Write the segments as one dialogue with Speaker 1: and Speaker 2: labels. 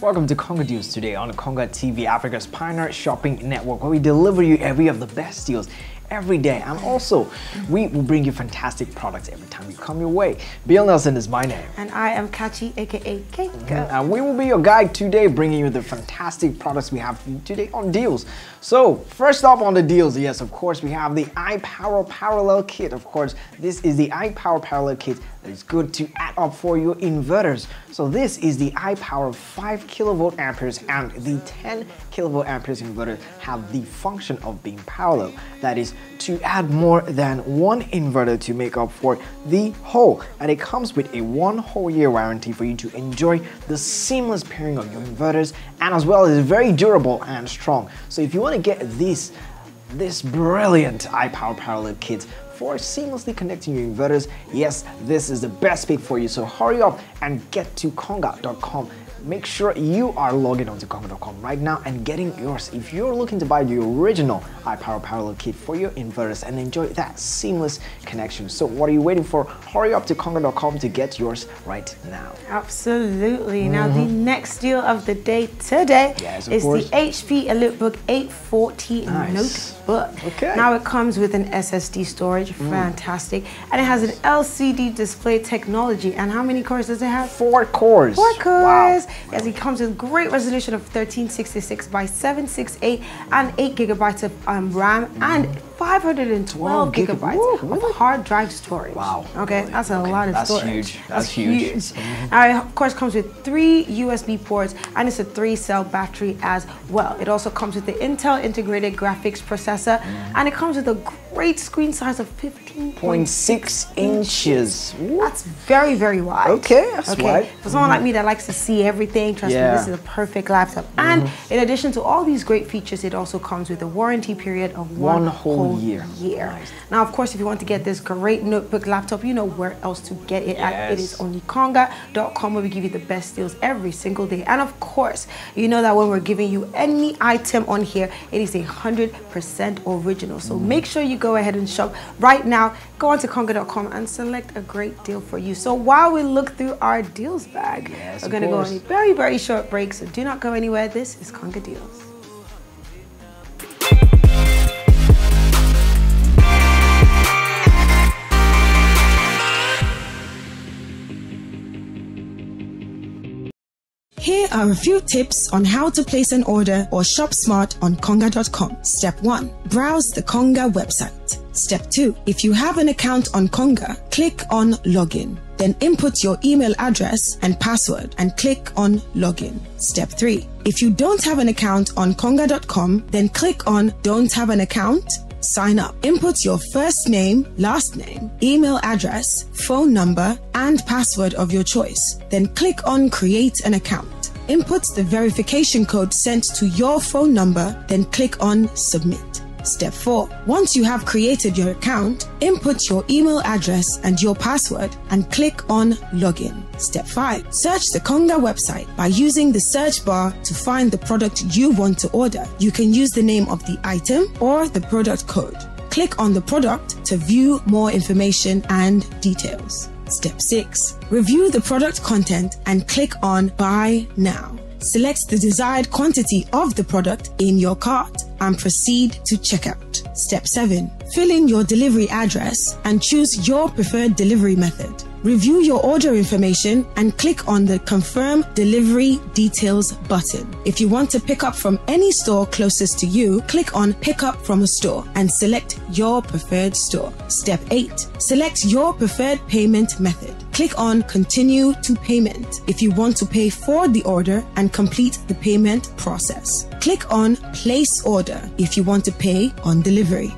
Speaker 1: Welcome to Konga Deals. Today on Konga TV, Africa's pioneer shopping network, where we deliver you every of the best deals every day. And also, we will bring you fantastic products every time you come your way. Bill Nelson is my name.
Speaker 2: And I am Kachi, aka K. Mm-hmm.
Speaker 1: And we will be your guide today, bringing you the fantastic products we have today on deals. So, first up on the deals, yes, of course, we have the iPower Parallel Kit. Of course, this is the iPower Parallel Kit that is good to add up for your inverters. So this is the iPower 5 kilovolt amperes and the 10 kilovolt amperes inverter have the function of being parallel. That is to add more than one inverter to make up for the whole. And it comes with a one whole year warranty for you to enjoy the seamless pairing of your inverters and as well as very durable and strong. So if you want to get this this brilliant iPower Parallel kit for seamlessly connecting your inverters. Yes, this is the best pick for you. So hurry up and get to konga.com make sure you are logging onto Konga.com right now and getting yours. If you're looking to buy the original iPower Parallel Kit for your inverters and enjoy that seamless connection. So what are you waiting for? Hurry up to Konga.com to get yours right now.
Speaker 2: Absolutely. Mm -hmm. Now the mm-hmm. next deal of the day today yes, is course. the HP EliteBook 840 nice. notebook. Okay. Now it comes with an SSD storage, mm. fantastic, and it has an LCD display technology. And how many cores does it have?
Speaker 1: Four cores.
Speaker 2: Four cores. Wow. Yes, it comes with great resolution of 1366 by 768 and 8 gigabytes of um, RAM and 512 gigabytes Ooh, of hard drive storage.
Speaker 1: Wow.
Speaker 2: Okay,
Speaker 1: really?
Speaker 2: that's a
Speaker 1: okay.
Speaker 2: lot of storage.
Speaker 1: that's
Speaker 2: storage.
Speaker 1: Huge. That's, that's huge. huge. Mm
Speaker 2: -hmm. Now, it of course comes with three USB ports and it's a three cell battery as well. It also comes with the Intel integrated graphics processor mm. and it comes with a great screen size of 15.6
Speaker 1: inches.
Speaker 2: That's very, very wide.
Speaker 1: Okay, that's okay. wide.
Speaker 2: For someone mm like me that likes to see everything, trust yeah. me, this is a perfect laptop. Mm -hmm. And in addition to all these great features, it also comes with a warranty period of one,
Speaker 1: one whole, whole, year.
Speaker 2: year. Nice. Now, of course, if you want to get this great notebook laptop, you know where else to get it yes. at. It is only konga.com where we give you the best deals every single day. And of course, you know that when we're giving you any item on here, it is a 100% original. So mm. make sure you go ahead and shop right now. Go on to konga.com and select a great deal for you. So while we look through our deals bag, yes, we're going to go on a very, very short break. So do not go anywhere. This is Konga Deals. Here are a few tips on how to place an order or shop smart on Konga.com. Step 1. Browse the Konga website. Step 2. If you have an account on Konga, click on Login. Then input your email address and password and click on Login. Step 3. If you don't have an account on Konga.com, then click on Don't have an account sign up. Input your first name, last name, email address, phone number, and password of your choice. Then click on Create an account. Input the verification code sent to your phone number, then click on Submit. Step 4. Once you have created your account, input your email address and your password and click on Login. Step 5. Search the Konga website by using the search bar to find the product you want to order. You can use the name of the item or the product code. Click on the product to view more information and details. Step 6. Review the product content and click on Buy Now. Select the desired quantity of the product in your cart and proceed to checkout. Step 7. Fill in your delivery address and choose your preferred delivery method. Review your order information and click on the Confirm Delivery Details button. If you want to pick up from any store closest to you, click on Pick up from a store and select your preferred store. Step 8. Select your preferred payment method. Click on Continue to Payment if you want to pay for the order and complete the payment process. Click on Place Order if you want to pay on delivery.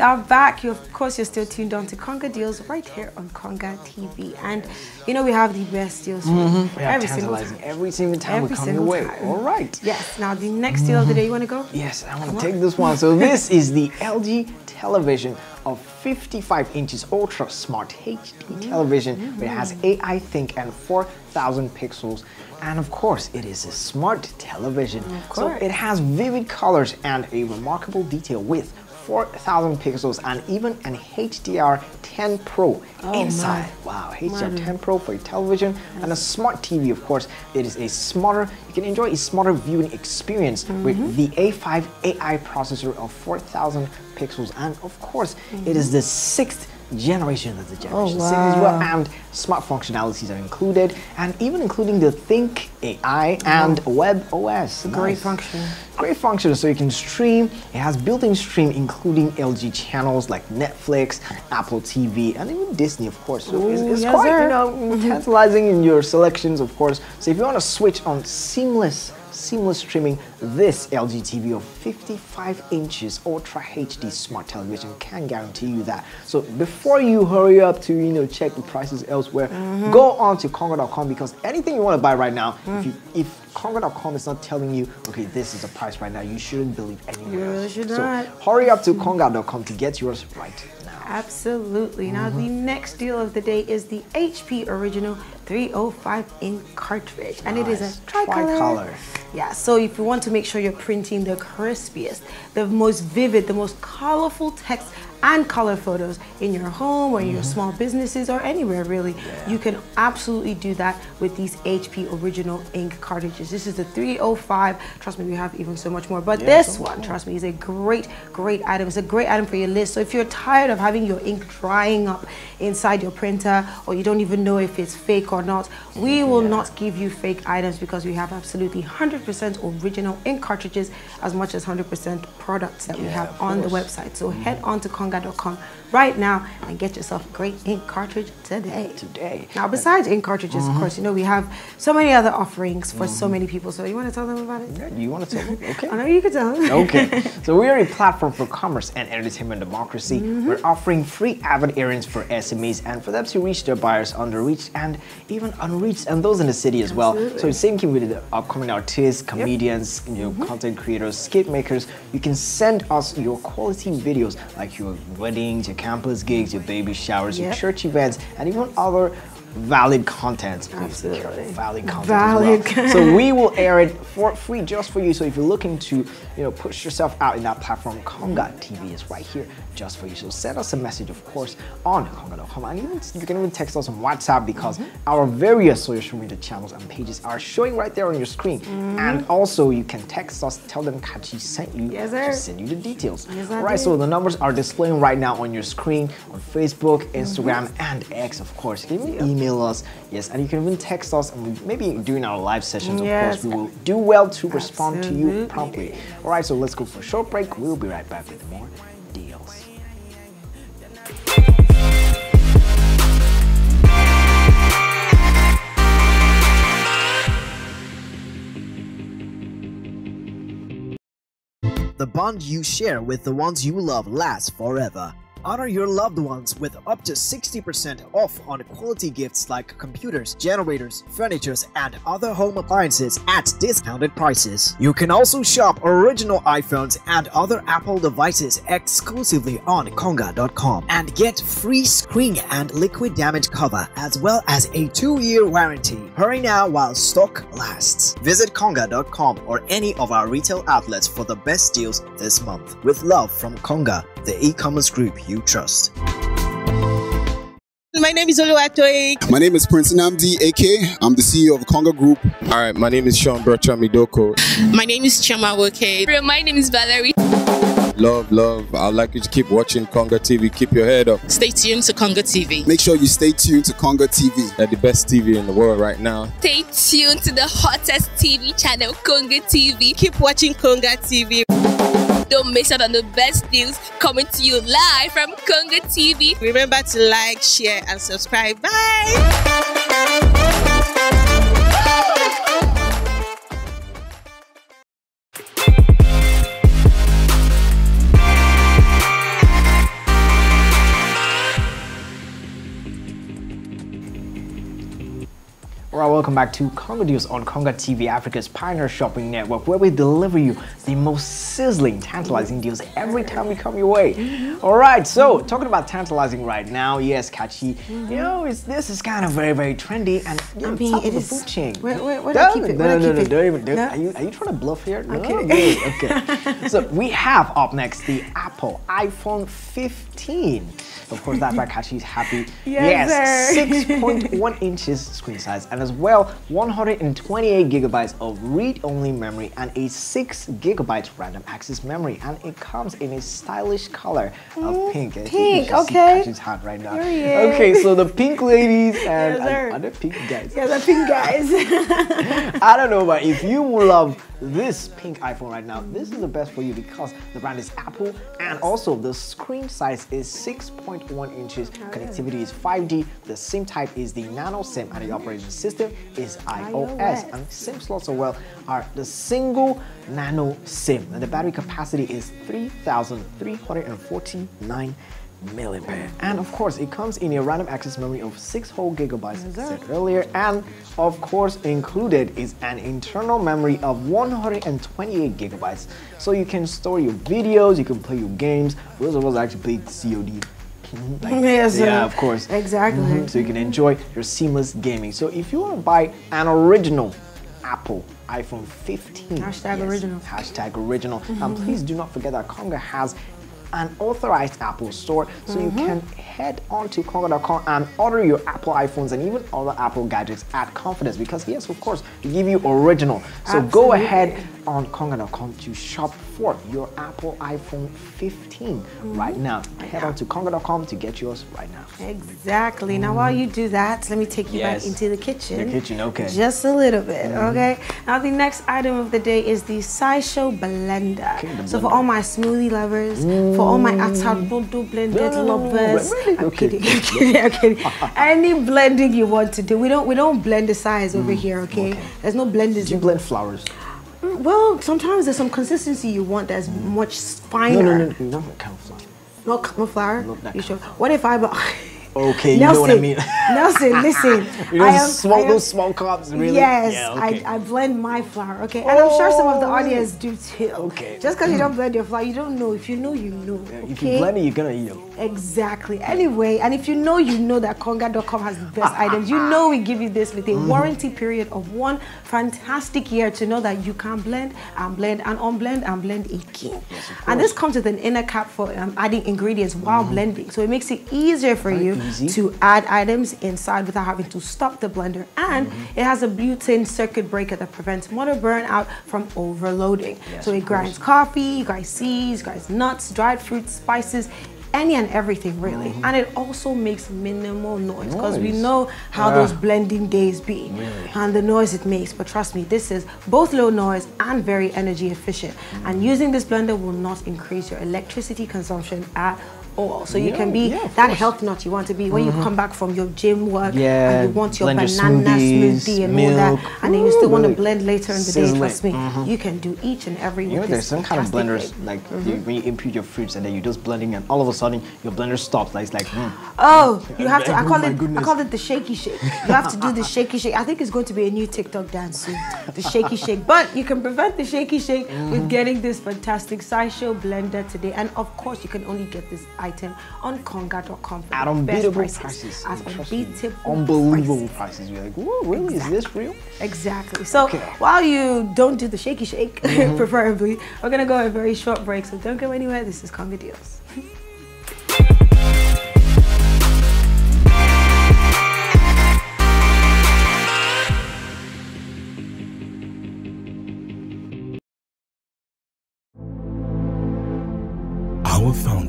Speaker 2: We are back. You, of course, you're still tuned on to Konga Deals right here on Konga TV. And you know we have the best deals mm -hmm. every single time.
Speaker 1: Every single time every we come your way. Time. All right.
Speaker 2: Yes. Now the next deal of the day, you want to go?
Speaker 1: Yes, I want to take this one. So this is the LG television of 55 inches ultra smart HD television. Mm -hmm. It has AI ThinQ and 4,000 pixels. And of course, it is a smart television. So it has vivid colors and a remarkable detail with 4,000 pixels and even an HDR10 Pro oh inside. My. Wow, HDR10 Pro for your television nice. and a smart TV, of course. It is a smarter, you can enjoy a smarter viewing experience mm -hmm. with the A5 AI processor of 4,000 pixels. And of course, mm -hmm. it is the sixth generation of the generation oh, wow. well and smart functionalities are included and even including the thinq ai and oh. web os
Speaker 2: nice. great function
Speaker 1: great function so you can stream it has built-in stream including lg channels like netflix apple tv and even disney of course so Ooh, it's, it's yes, quite sir. you know tantalizing in your selections of course so if you want to switch on seamless seamless streaming, this LG TV of 55 inches Ultra HD smart television can guarantee you that. So before you hurry up to you know check the prices elsewhere, mm -hmm. go on to Konga.com because anything you want to buy right now, mm. if you if Konga.com is not telling you, okay, this is the price right now, you shouldn't believe anywhere
Speaker 2: you really
Speaker 1: else.
Speaker 2: Should
Speaker 1: so
Speaker 2: not.
Speaker 1: hurry up to Konga.com to get yours right now.
Speaker 2: Absolutely. Mm -hmm. Now, the mm-hmm. next deal of the day is the HP Original 305 ink cartridge, and it is a tricolor. tricolor. Yeah, so if you want to make sure you're printing the crispiest, the most vivid, the most colorful text and color photos in your home or mm -hmm. your mm-hmm. small businesses or anywhere really. Yeah. You can absolutely do that with these HP original ink cartridges. This is the 305. Trust me, we have even so much more. But yeah, this so one, trust me, is a great, great item. It's a great item for your list. So if you're tired of having your ink drying up inside your printer or you don't even know if it's fake or not, we will yeah. not give you fake items because we have absolutely 100% original ink cartridges as much as 100% products that we have on the website. So mm -hmm. head on to konga.com right now and get yourself a great ink cartridge today.
Speaker 1: Today.
Speaker 2: Now, besides ink cartridges, mm -hmm. of course, you know, we have so many other offerings for mm -hmm. so many people. So you want to tell them about it?
Speaker 1: Yeah, you want to tell them? Okay.
Speaker 2: I know you can tell them.
Speaker 1: okay. So we are a platform for commerce and entertainment democracy. Mm -hmm. We're offering free Avid errands for SMEs and for them to reach their buyers underreached and even unreached and those in the city as Absolutely. well. So the same thing with the upcoming artists, comedians, yep. you know, mm-hmm. content creators, skit makers. You can send us your quality videos like your weddings, your campus gigs, your baby showers, yep. your church events, and even other valid content.
Speaker 2: Absolutely.
Speaker 1: Valid content. Valid. Well. so we will air it for free just for you. So if you're looking to, you know, push yourself out in that platform, Konga TV is right here just for you. So send us a message, of course, on Konga.com. And even, you can even text us on WhatsApp because mm -hmm. our various social media channels and pages are showing right there on your screen. Mm -hmm. And also you can text us, tell them Kachi sent you
Speaker 2: yes, sir.
Speaker 1: to send you the details. Yes, All right, so the numbers are displaying right now on your screen on Facebook, Instagram, mm -hmm. and X, of course. You can even email us. Yes, and you can even text us and maybe during our live sessions, of yes. course, we will do well to respond to you promptly. All right, so let's go for a short break. We'll be right back with more deals. The bond you share with the ones you love lasts forever. Honor your loved ones with up to 60% off on quality gifts like computers, generators, furniture, and other home appliances at discounted prices. You can also shop original iPhones and other Apple devices exclusively on Konga.com and get free screen and liquid damage cover as well as a 2-year warranty. Hurry now while stock lasts. Visit Konga.com or any of our retail outlets for the best deals this month. With love from Konga, the e-commerce group you trust.
Speaker 3: My name is Oluwatoye.
Speaker 4: My name is Prince Nnamdi, Ekeh. I'm the CEO of Konga Group.
Speaker 5: All right, my name is Sean Bertram Idoko.
Speaker 6: My name is Chama Woke.
Speaker 7: My name is Valerie.
Speaker 5: Love, love. I'd like you to keep watching Konga TV. Keep your head up.
Speaker 6: Stay tuned to Konga TV.
Speaker 4: Make sure you stay tuned to Konga TV.
Speaker 5: They're the best TV in the world right now.
Speaker 7: Stay tuned to the hottest TV channel, Konga TV.
Speaker 3: Keep watching Konga TV.
Speaker 7: Don't miss out on the best news coming to you live from Konga TV.
Speaker 3: Remember to like, share, and subscribe. Bye.
Speaker 1: All right, welcome back to Konga Deals on Konga TV, Africa's pioneer shopping network, where we deliver you the most sizzling, tantalizing deals every time we come your way. Mm-hmm. All right, so talking about tantalizing right now, yes, Kachi, you mm-hmm. know, it's, this is kind of very, very trendy and you know,
Speaker 2: I mean, it is-
Speaker 1: chain.
Speaker 2: where- where- where do I keep it?
Speaker 1: No, no, no, no, don't even do
Speaker 2: No?
Speaker 1: Are you, are you trying to bluff here? No,
Speaker 2: Okay.
Speaker 1: okay. so we have up next the Apple iPhone 15. Of course, that's why Kachi's happy.
Speaker 2: Yes, sir.
Speaker 1: 6.1 inches screen size, and as well 128 gigabytes of read-only memory and a 6 gigabytes random access memory, and it comes in a stylish color of pink. You
Speaker 2: pink,
Speaker 1: see
Speaker 2: okay.
Speaker 1: Kachi's hand right now. Okay, so the pink ladies and,
Speaker 2: Yes,
Speaker 1: and other pink guys.
Speaker 2: Yeah, the pink guys.
Speaker 1: I don't know, but if you love this pink iPhone right now, this is the best for you because the brand is Apple and also the screen size is 6.1 inches. Oh. Connectivity is 5G. The SIM type is the Nano SIM and the operating system is iOS.
Speaker 2: iOS.
Speaker 1: And SIM slots as well are the single Nano SIM. And the battery capacity is 3,349 milliampere. And of course, it comes in a random access memory of 6 whole gigabytes, as I said earlier. And of course, included is an internal memory of 128 gigabytes. So you can store your videos, you can play your games. Those of us actually play COD. Like-
Speaker 2: Yes,
Speaker 1: yeah, of course.
Speaker 2: Exactly.
Speaker 1: Mhm, So you can enjoy your seamless gaming. So if you want to buy an original Apple iPhone 15,
Speaker 2: Hashtag original. Mm-hmm.
Speaker 1: hashtag original, and please do not forget that Konga has an authorized Apple store, so
Speaker 2: Mm-hmm.
Speaker 1: you can head on to Konga.com and order your Apple iPhones and even other Apple gadgets at confidence because yes, of course, we give you original. So go ahead on Konga.com to shop for your Apple iPhone 15 mm-hmm. right
Speaker 2: Mm-hmm.
Speaker 1: now. Head on to Konga.com to get yours right now.
Speaker 2: Exactly. Now, while you do that, let me take you
Speaker 1: Yes.
Speaker 2: back into the kitchen.
Speaker 1: The kitchen, okay.
Speaker 2: Just a little bit, mm-hmm. okay? Now, the next item of the day is the Saisho blender.
Speaker 1: Okay, the
Speaker 2: so, for all my smoothie lovers, for all my Atabondo mm. blended
Speaker 1: No,
Speaker 2: lovers,
Speaker 1: really?
Speaker 2: I'm
Speaker 1: Okay.
Speaker 2: kidding, I'm kidding, I'm kidding. Any blending you want to do, we don't we don't blend the size over mm. here, okay? There's no blenders.
Speaker 1: Do you blend flowers?
Speaker 2: Mm, well, sometimes there's some consistency you want that's much finer.
Speaker 1: No, no, no, no, not kind of flower.
Speaker 2: No, no flour.
Speaker 1: Not that
Speaker 2: You sure? What if I?
Speaker 1: Okay, you know what I mean.
Speaker 2: Nelson, listen.
Speaker 1: You know,
Speaker 2: I am-
Speaker 1: small,
Speaker 2: I am-
Speaker 1: those small cups, really?
Speaker 2: Yes,
Speaker 1: Yeah, okay.
Speaker 2: I, I blend my flour. Okay, and I'm sure some of the
Speaker 1: Oh,
Speaker 2: audience do too.
Speaker 1: Okay.
Speaker 2: Just because you don't blend your flour, you don't know. If you know, you know.
Speaker 1: If
Speaker 2: okay?
Speaker 1: you blend it, you're gonna eat them.
Speaker 2: Exactly. Anyway, and if you know, you know that Konga.com has the best items. You know, we give you this with a
Speaker 1: Mm-hmm.
Speaker 2: warranty period of one fantastic year to know that you can blend and blend and unblend and blend again. and this comes with an inner cap for um, adding ingredients while blending. So it makes it easier for
Speaker 1: Mm-hmm. Very
Speaker 2: you
Speaker 1: easy.
Speaker 2: to add items inside without having to stop the blender. And
Speaker 1: Mm-hmm.
Speaker 2: it has a built-in circuit breaker that prevents motor burnout from overloading.
Speaker 1: Yes,
Speaker 2: so it grinds coffee, grinds seeds, grinds nuts, dried fruits, spices, any and everything really. And it also makes minimal noise because we know how
Speaker 1: Ah.
Speaker 2: those blending days be and the noise it makes. But trust me, this is both low noise and very energy efficient. And using this blender will not increase your electricity consumption at all. So you
Speaker 1: Yeah,
Speaker 2: can be
Speaker 1: yeah,
Speaker 2: that
Speaker 1: course.
Speaker 2: health nut you want to be when you come back from your gym work
Speaker 1: Yeah,
Speaker 2: and you want your banana smoothie and all that, and then you still want to blend later in the day. Trust me, you can do each and every.
Speaker 1: You know, there's some kind of blenders,
Speaker 2: thing.
Speaker 1: like you, when you input your fruits and then you're just blending and all of a sudden your blender stops. Like, it's like, hmm.
Speaker 2: Oh, you have to. I
Speaker 1: Oh
Speaker 2: call it. I call it the shaky shake. You have to do the shaky shake. I think it's going to be a new TikTok dance soon. The shaky shake. But you can prevent the shaky shake
Speaker 1: Mm-hmm.
Speaker 2: with getting this fantastic Saisho blender today. And of course, you can only get this item on Konga.com for
Speaker 1: At unbeatable
Speaker 2: prices.
Speaker 1: prices.
Speaker 2: At unbeatable
Speaker 1: Unbelievable
Speaker 2: prices.
Speaker 1: prices. You're like, whoa, really? Is this real?
Speaker 2: Exactly. So
Speaker 1: Okay.
Speaker 2: While you don't do the shaky shake, mm-hmm. preferably, we're gonna go a very short break. So don't go anywhere. This is Konga Deals.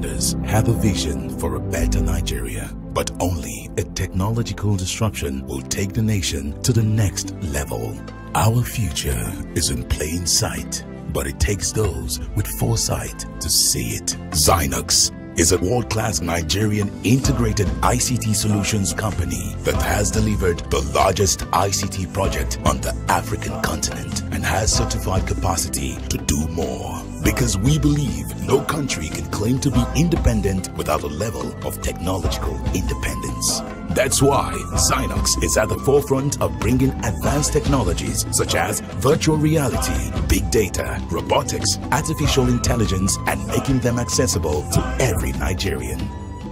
Speaker 8: founders have a vision for a better Nigeria, but only a technological disruption will take the nation to the next level. Our future is in plain sight, but it takes those with foresight to see it. Zinox is a world-class Nigerian integrated ICT solutions company that has delivered the largest ICT project on the African continent and has certified capacity to do more. Because we believe no country can claim to be independent without a level of technological independence. That's why Zinox is at the forefront of bringing advanced technologies such as virtual reality, big data, robotics, artificial intelligence, and making them accessible to every Nigerian.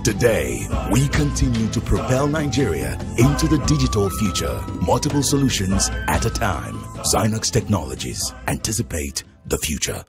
Speaker 8: Today, we continue to propel Nigeria into the digital future, multiple solutions at a time. Zinox Technologies anticipate the future.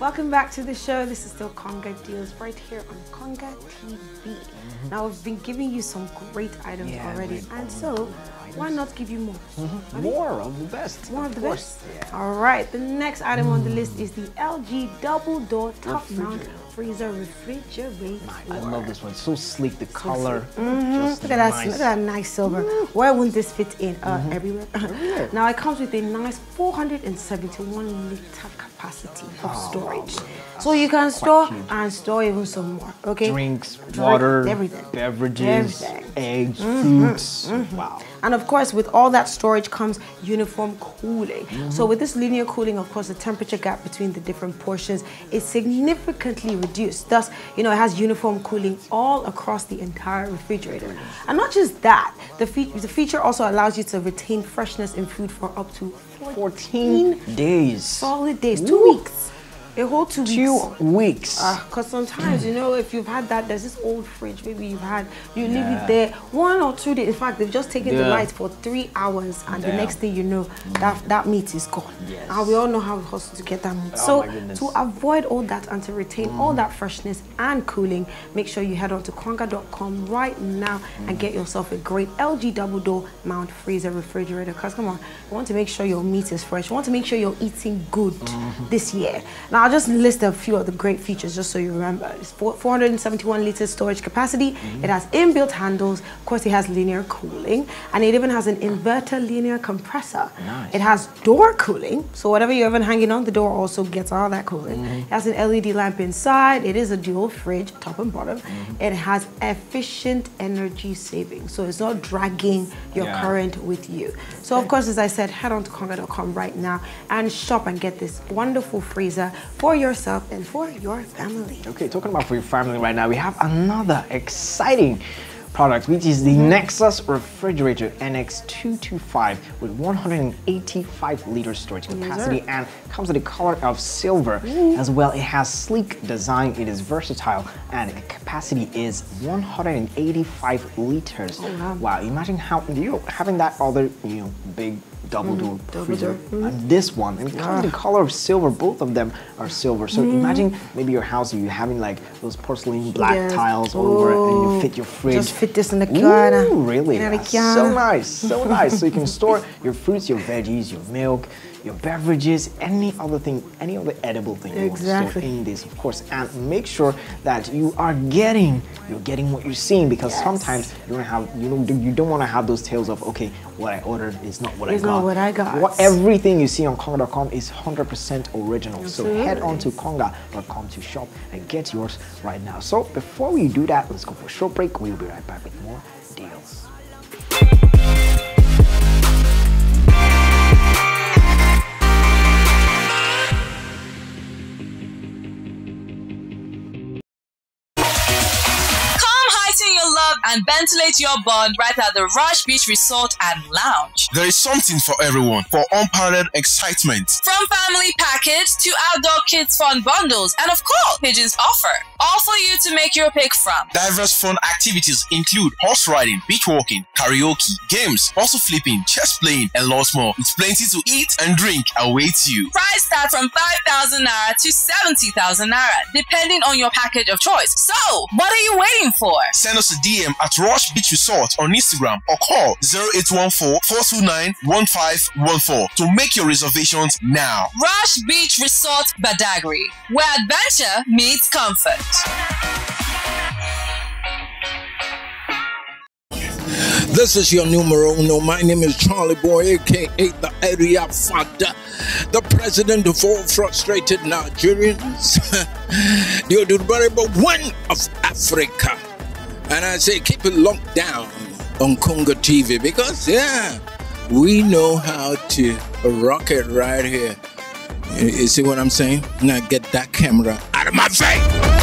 Speaker 2: Welcome back to the show. This is still Konga Deals right here on Konga TV. Mm-hmm. Now, I've been giving you some great items
Speaker 1: Yeah,
Speaker 2: already, and so why not give you more? Mm-hmm.
Speaker 1: More of the best.
Speaker 2: More of the
Speaker 1: course.
Speaker 2: best. All right. The next item on the list is the LG double door top mount freezer refrigerator.
Speaker 1: I love this one. So sleek. The color.
Speaker 2: Mhm.
Speaker 1: Just mm-hmm.
Speaker 2: Look at that!
Speaker 1: nice.
Speaker 2: Look at that nice silver. Mm-hmm. Where wouldn't this fit in? Uh, mm-hmm. Everywhere. now it comes with a nice 471 liter capacity of oh, storage, so you can store
Speaker 1: huge.
Speaker 2: and store even some more. Okay.
Speaker 1: Drinks,
Speaker 2: Drink,
Speaker 1: water,
Speaker 2: everything,
Speaker 1: beverages,
Speaker 2: Everything.
Speaker 1: eggs, fruits. Wow.
Speaker 2: And of course, with all that storage comes uniform cooling. So with this linear cooling, of course, the temperature gap between the different portions is significantly reduced. Thus, you know, it has uniform cooling all across the entire refrigerator. And not just that, the, fe- the feature also allows you to retain freshness in food for up to
Speaker 1: 14 days.
Speaker 2: solid days, two weeks. A whole two weeks.
Speaker 1: Two weeks.
Speaker 2: Ah, because sometimes, you know, if you've had that, there's this old fridge, maybe you've had, you leave it there one or two days. In fact, they've just taken the light for three hours, and the next thing you know, that, that meat is gone.
Speaker 1: Yes.
Speaker 2: And we all know how it costs to get that meat.
Speaker 1: Oh
Speaker 2: so, to avoid all that and to retain all mm. that freshness and cooling, make sure you head on to konga.com right now and get mm. yourself a great LG double door mount freezer refrigerator. Because, come on, you want to make sure your meat is fresh, you want to make sure you're eating good mm-hmm. this year. Now, I'll just list a few of the great features just so you remember. It's 471 liters storage capacity. Mm-hmm. It has inbuilt handles. Of course, it has linear cooling. And it even has an inverter linear compressor.
Speaker 1: Nice.
Speaker 2: It has door cooling. So whatever you're even hanging on the door also gets all that cooling. Mm-hmm. It has an LED lamp inside. It is a dual fridge, top and bottom. Mm-hmm. It has efficient energy saving. So it's not dragging your
Speaker 1: Yeah.
Speaker 2: current with you. So of course, as I said, head on to konga.com right now and shop and get this wonderful freezer for yourself and for your family.
Speaker 1: Okay, talking about for your family right now, we have another exciting product, which is the Nexus Refrigerator NX225 with 185 liter storage capacity and comes in the color of silver. As well, it has sleek design, it is versatile, and the capacity is 185 liters. Oh, wow. imagine how you know, having that other you know big Mm, double door
Speaker 2: double
Speaker 1: freezer.
Speaker 2: Door.
Speaker 1: and this one and comes in the ah. color of silver both of them are silver. So mm. imagine maybe your house you're having like those porcelain black
Speaker 2: Yes.
Speaker 1: tiles over it and you
Speaker 2: Oh,
Speaker 1: fit your fridge.
Speaker 2: Just fit this in the corner.
Speaker 1: Ooh, really?
Speaker 2: In
Speaker 1: so nice so nice. So you can store your fruits your veggies your milk your beverages any other thing any other edible thing you want to store in this of course and make sure that you are getting you're getting what you're seeing because sometimes you don't have you know you don't want to have those tales of okay what I ordered is not what I
Speaker 2: It's
Speaker 1: got
Speaker 2: not what I got.
Speaker 1: what everything you see on Konga.com is 100% original. So head on to Konga.com to shop and get yours right now. So before we do that, let's go for a short break. We'll be right back with more deals.
Speaker 9: And ventilate your bond right at the Rush Beach Resort and Lounge.
Speaker 10: There is something for everyone for unparalleled excitement.
Speaker 9: From family package to outdoor kids fun bundles and of course Pigeons offer. All for you to make your pick from.
Speaker 10: Diverse fun activities include horse riding, beach walking, karaoke, games, also flipping, chess playing, and lots more. With plenty to eat and drink awaits you.
Speaker 9: Price start from 5,000 naira to 70,000 naira depending on your package of choice. So, what are you waiting for?
Speaker 10: Send us a DM at Rush Beach Resort on Instagram or call 0814 429 1514 to make your reservations now.
Speaker 9: Rush Beach Resort Badagry, where adventure meets comfort.
Speaker 11: This is your numero uno. My name is Charly Boy, aka the area father, the president of all frustrated Nigerians, the Odubariba one of Africa. And I say keep it locked down on Konga TV because, yeah, we know how to rock it right here. You, see what I'm saying? Now get that camera out of my face.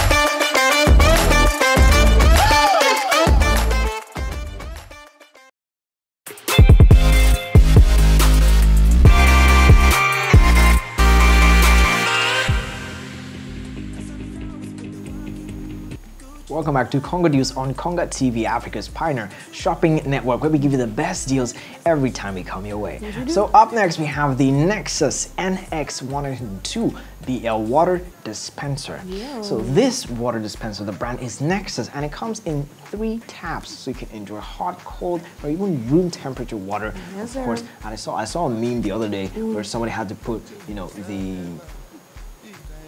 Speaker 1: Welcome back to Konga Deals on Konga TV, Africa's pioneer shopping network, where we give you the best deals every time we come your way. So up next, we have the Nexus NX102 BL water dispenser. So this water dispenser, the brand is Nexus, and it comes in three taps, so you can enjoy hot, cold, or even room temperature water.
Speaker 2: Yes,
Speaker 1: of course,
Speaker 2: sir.
Speaker 1: and I saw I saw a meme the other day where somebody had to put, you know, the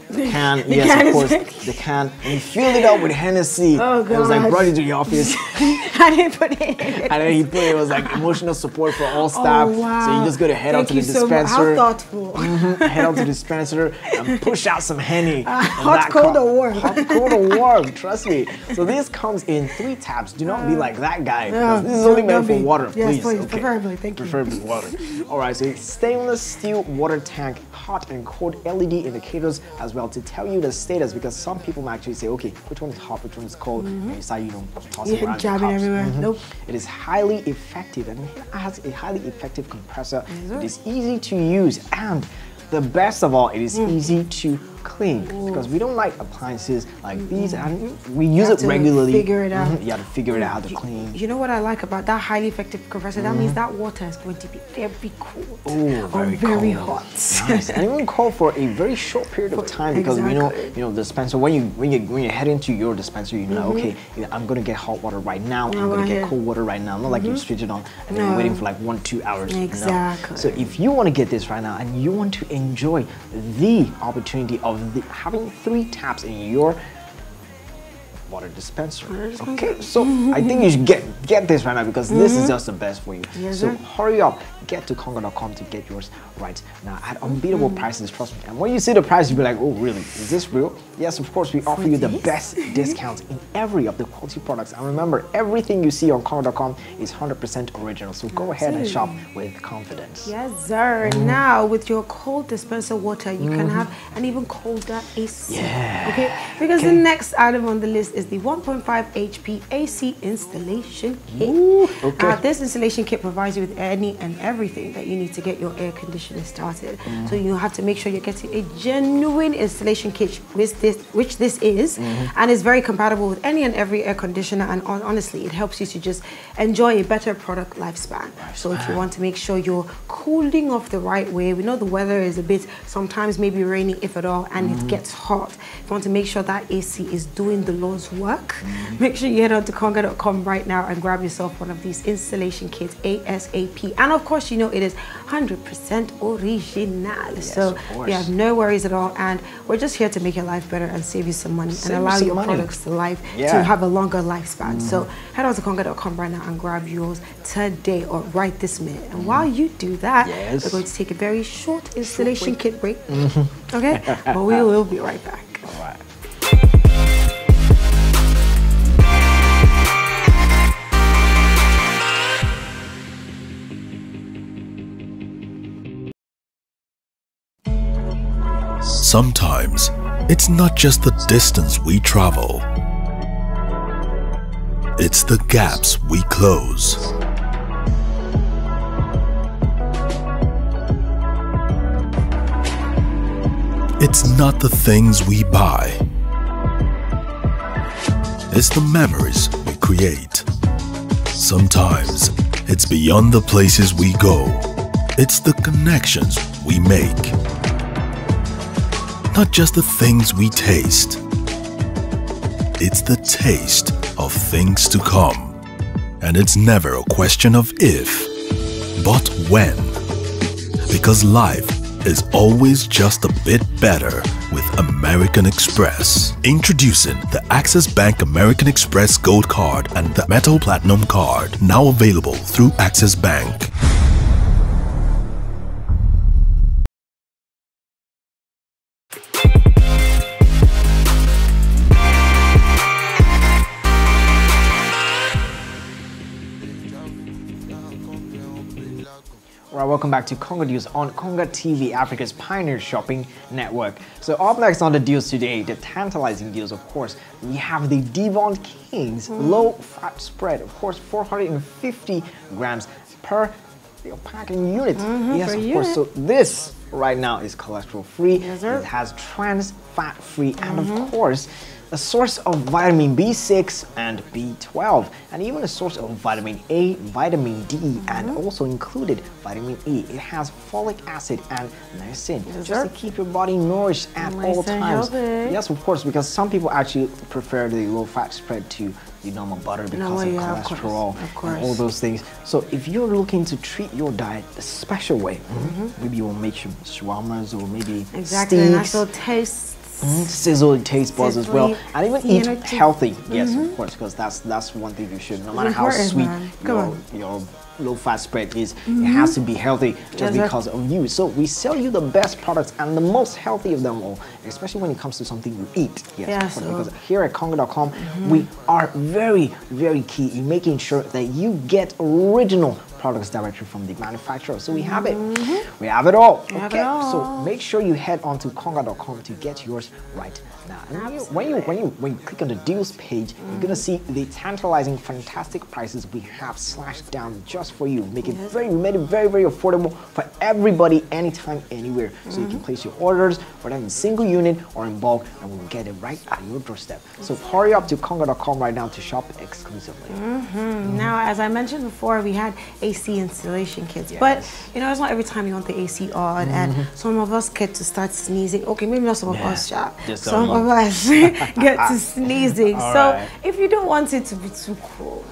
Speaker 1: the can,
Speaker 2: The
Speaker 1: yes,
Speaker 2: can
Speaker 1: of course, the can, and he filled it up with Hennessy.
Speaker 2: Oh, God.
Speaker 1: It was like brought it to the office,
Speaker 2: I didn't put it in.
Speaker 1: and then he put it was like emotional support for all staff.
Speaker 2: Oh, wow.
Speaker 1: So you just got to head out
Speaker 2: Thank
Speaker 1: to the
Speaker 2: you so
Speaker 1: dispenser.
Speaker 2: How thoughtful.
Speaker 1: Mhm, head out to the dispenser and push out some henny.
Speaker 2: Uh, hot, cold,
Speaker 1: co-
Speaker 2: or warm.
Speaker 1: Hot, cold, or warm. Trust me. So this comes in three taps. Do not be like that guy.
Speaker 2: No,
Speaker 1: this is only meant for water.
Speaker 2: Yes,
Speaker 1: please.
Speaker 2: please,
Speaker 1: Okay.
Speaker 2: preferably, thank you.
Speaker 1: Preferably water. All right. So stainless steel water tank, hot and cold LED indicators as well to tell you the status because some people might actually say, okay, which one is hot, which one is cold, and you start you know tossing
Speaker 2: Yeah,
Speaker 1: around your
Speaker 2: jabbing everywhere.
Speaker 1: Mhm.
Speaker 2: Nope.
Speaker 1: It is highly effective and it has a highly effective compressor.
Speaker 2: sir.
Speaker 1: It is easy to use and the best of all, it is
Speaker 2: Mm.
Speaker 1: easy to clean because we don't like appliances like these and we use it regularly.
Speaker 2: figure it out.
Speaker 1: Mhm, You have to figure it out how to clean.
Speaker 2: You know what I like about that highly effective compressor? That
Speaker 1: Mm-hmm.
Speaker 2: means that water is going to be very cold or
Speaker 1: very,
Speaker 2: very
Speaker 1: cold.
Speaker 2: hot.
Speaker 1: Nice. and even call for a very short period of time because you know, you know, the dispenser. When you when you when you head into your dispenser, you know,
Speaker 2: Mhm.
Speaker 1: okay, you I'm gonna get hot water right now. I'm gonna get cold water right now. Not like you switch it on and then
Speaker 2: No.
Speaker 1: you're waiting for like one two hours. No.
Speaker 2: Exactly.
Speaker 1: So if you want to get this right now and you want to enjoy the opportunity of the, having three taps in your water dispenser. Okay, so I think you should get get this right now because this is
Speaker 2: Mhm.
Speaker 1: just the best for you.
Speaker 2: Yes,
Speaker 1: so
Speaker 2: sir.
Speaker 1: hurry up, get to Konga.com to get yours right now at unbeatable
Speaker 2: Mm-hmm.
Speaker 1: prices. Trust me. And when you see the price, you'll be like, oh, really? Is this real? Yes, of course. We offer you the best discounts in every of the quality products. And remember, everything you see on Konga.com is 100% original. So go ahead and shop with confidence.
Speaker 2: Yes, sir.
Speaker 1: Mm-hmm.
Speaker 2: Now, with your cold dispenser water, you can have an even colder AC.
Speaker 1: Yeah.
Speaker 2: Okay. Because the next item on the list is the 1.5 HP AC installation kit.
Speaker 1: okay.
Speaker 2: Uh, this installation kit provides you with any and everything that you need to get your air conditioner started.
Speaker 1: Mm-hmm.
Speaker 2: So you have to make sure you're getting a genuine installation kit, which this, which this is,
Speaker 1: Mm-hmm.
Speaker 2: and is very compatible with any and every air conditioner. And honestly, it helps you to just enjoy a better product lifespan. So if you want to make sure you're cooling off the right way, we know the weather is a bit sometimes maybe rainy, if at all, and
Speaker 1: Mm-hmm.
Speaker 2: it gets hot. If you want to make sure that AC is doing the Lord's work,
Speaker 1: Mm-hmm.
Speaker 2: make sure you head on to konga.com right now and grab yourself one of these installation kits ASAP. And of course, you know it is 100% original. so you have no worries at all. And we're just here to make your life better and save you some money
Speaker 1: Save
Speaker 2: and allow your
Speaker 1: money.
Speaker 2: products to life
Speaker 1: Yeah.
Speaker 2: to have a longer lifespan. So
Speaker 1: Mhm.
Speaker 2: head on to konga.com right now and grab yours today or right this minute. And while you do that,
Speaker 1: Yes.
Speaker 2: we're going to take a very short installation
Speaker 1: break.
Speaker 2: kit break.
Speaker 1: Mhm.
Speaker 2: Okay? but we will be right back.
Speaker 8: Sometimes it's not just the distance we travel, it's the gaps we close. It's not the things we buy, it's the memories we create. Sometimes it's beyond the places we go, it's the connections we make. Not just the things we taste, it's the taste of things to come. And it's never a question of if, but when. Because life is always just a bit better with American Express. Introducing the Access Bank American Express Gold Card and the Metal Platinum Card, now available through Access Bank.
Speaker 1: Welcome back to Konga Deals on Konga TV, Africa's pioneer shopping network. So up next on the deals today, the tantalizing deals, of course, we have the Devon Kings
Speaker 2: Mm.
Speaker 1: low fat spread, of course, 450 grams per packing unit.
Speaker 2: Mhm,
Speaker 1: yes,
Speaker 2: per
Speaker 1: of course. So this right now is cholesterol free.
Speaker 2: Yes.
Speaker 1: It has trans fat free, and
Speaker 2: Mhm.
Speaker 1: of course, a source of vitamin B6 and B12, and even a source of vitamin A, vitamin D, and
Speaker 2: Mm-hmm.
Speaker 1: also included vitamin E. It has folic acid and niacin just to keep your body nourished at
Speaker 2: Nice
Speaker 1: all times.
Speaker 2: healthy.
Speaker 1: Yes, of course, because some people actually prefer the low fat spread to the normal butter because
Speaker 2: No,
Speaker 1: of
Speaker 2: yeah, of course,
Speaker 1: cholesterol
Speaker 2: of
Speaker 1: and all those things. So if you're looking to treat your diet a special way, maybe you will make some shawarmas or maybe.
Speaker 2: Exactly. And
Speaker 1: steaks.
Speaker 2: also tastes.
Speaker 1: Mm, sizzle your taste buds as well,
Speaker 2: Sizzly,
Speaker 1: and even eat
Speaker 2: energy.
Speaker 1: healthy. Yes,
Speaker 2: Mhm.
Speaker 1: of course, because that's that's one thing you should. No matter how sweet
Speaker 2: man.
Speaker 1: Your your low fat spread is, it
Speaker 2: Mhm.
Speaker 1: has to be healthy just
Speaker 2: Yes,
Speaker 1: because of you. So we sell you the best products and the most healthy of them all, especially when it comes to something you eat. Yes,
Speaker 2: Yeah,
Speaker 1: of course,
Speaker 2: so-
Speaker 1: because here at Konga.com, we are very very key in making sure that you get original products directly from the manufacturer. So we have it. We have it all.
Speaker 2: We
Speaker 1: okay,
Speaker 2: it all.
Speaker 1: so make sure you head on to Konga.com to get yours right when you, when you when you when you click on the deals page, you're gonna see the tantalizing, fantastic prices we have slashed down just for you. Make it very, we made it very, very affordable for everybody, anytime, anywhere. So you can place your orders, whether in single unit or in bulk, and we'll get it right at your doorstep. So hurry up to Konga.com right now to shop exclusively.
Speaker 2: hmm Now, as I mentioned before, we had AC installation kits, but you know, it's not every time you want the AC on, and some of us get to start sneezing. Okay, maybe not some of
Speaker 1: Yeah,
Speaker 2: us, yeah. some of us get to sneezing.
Speaker 1: All
Speaker 2: so,
Speaker 1: right.
Speaker 2: if you don't want it to be too cold,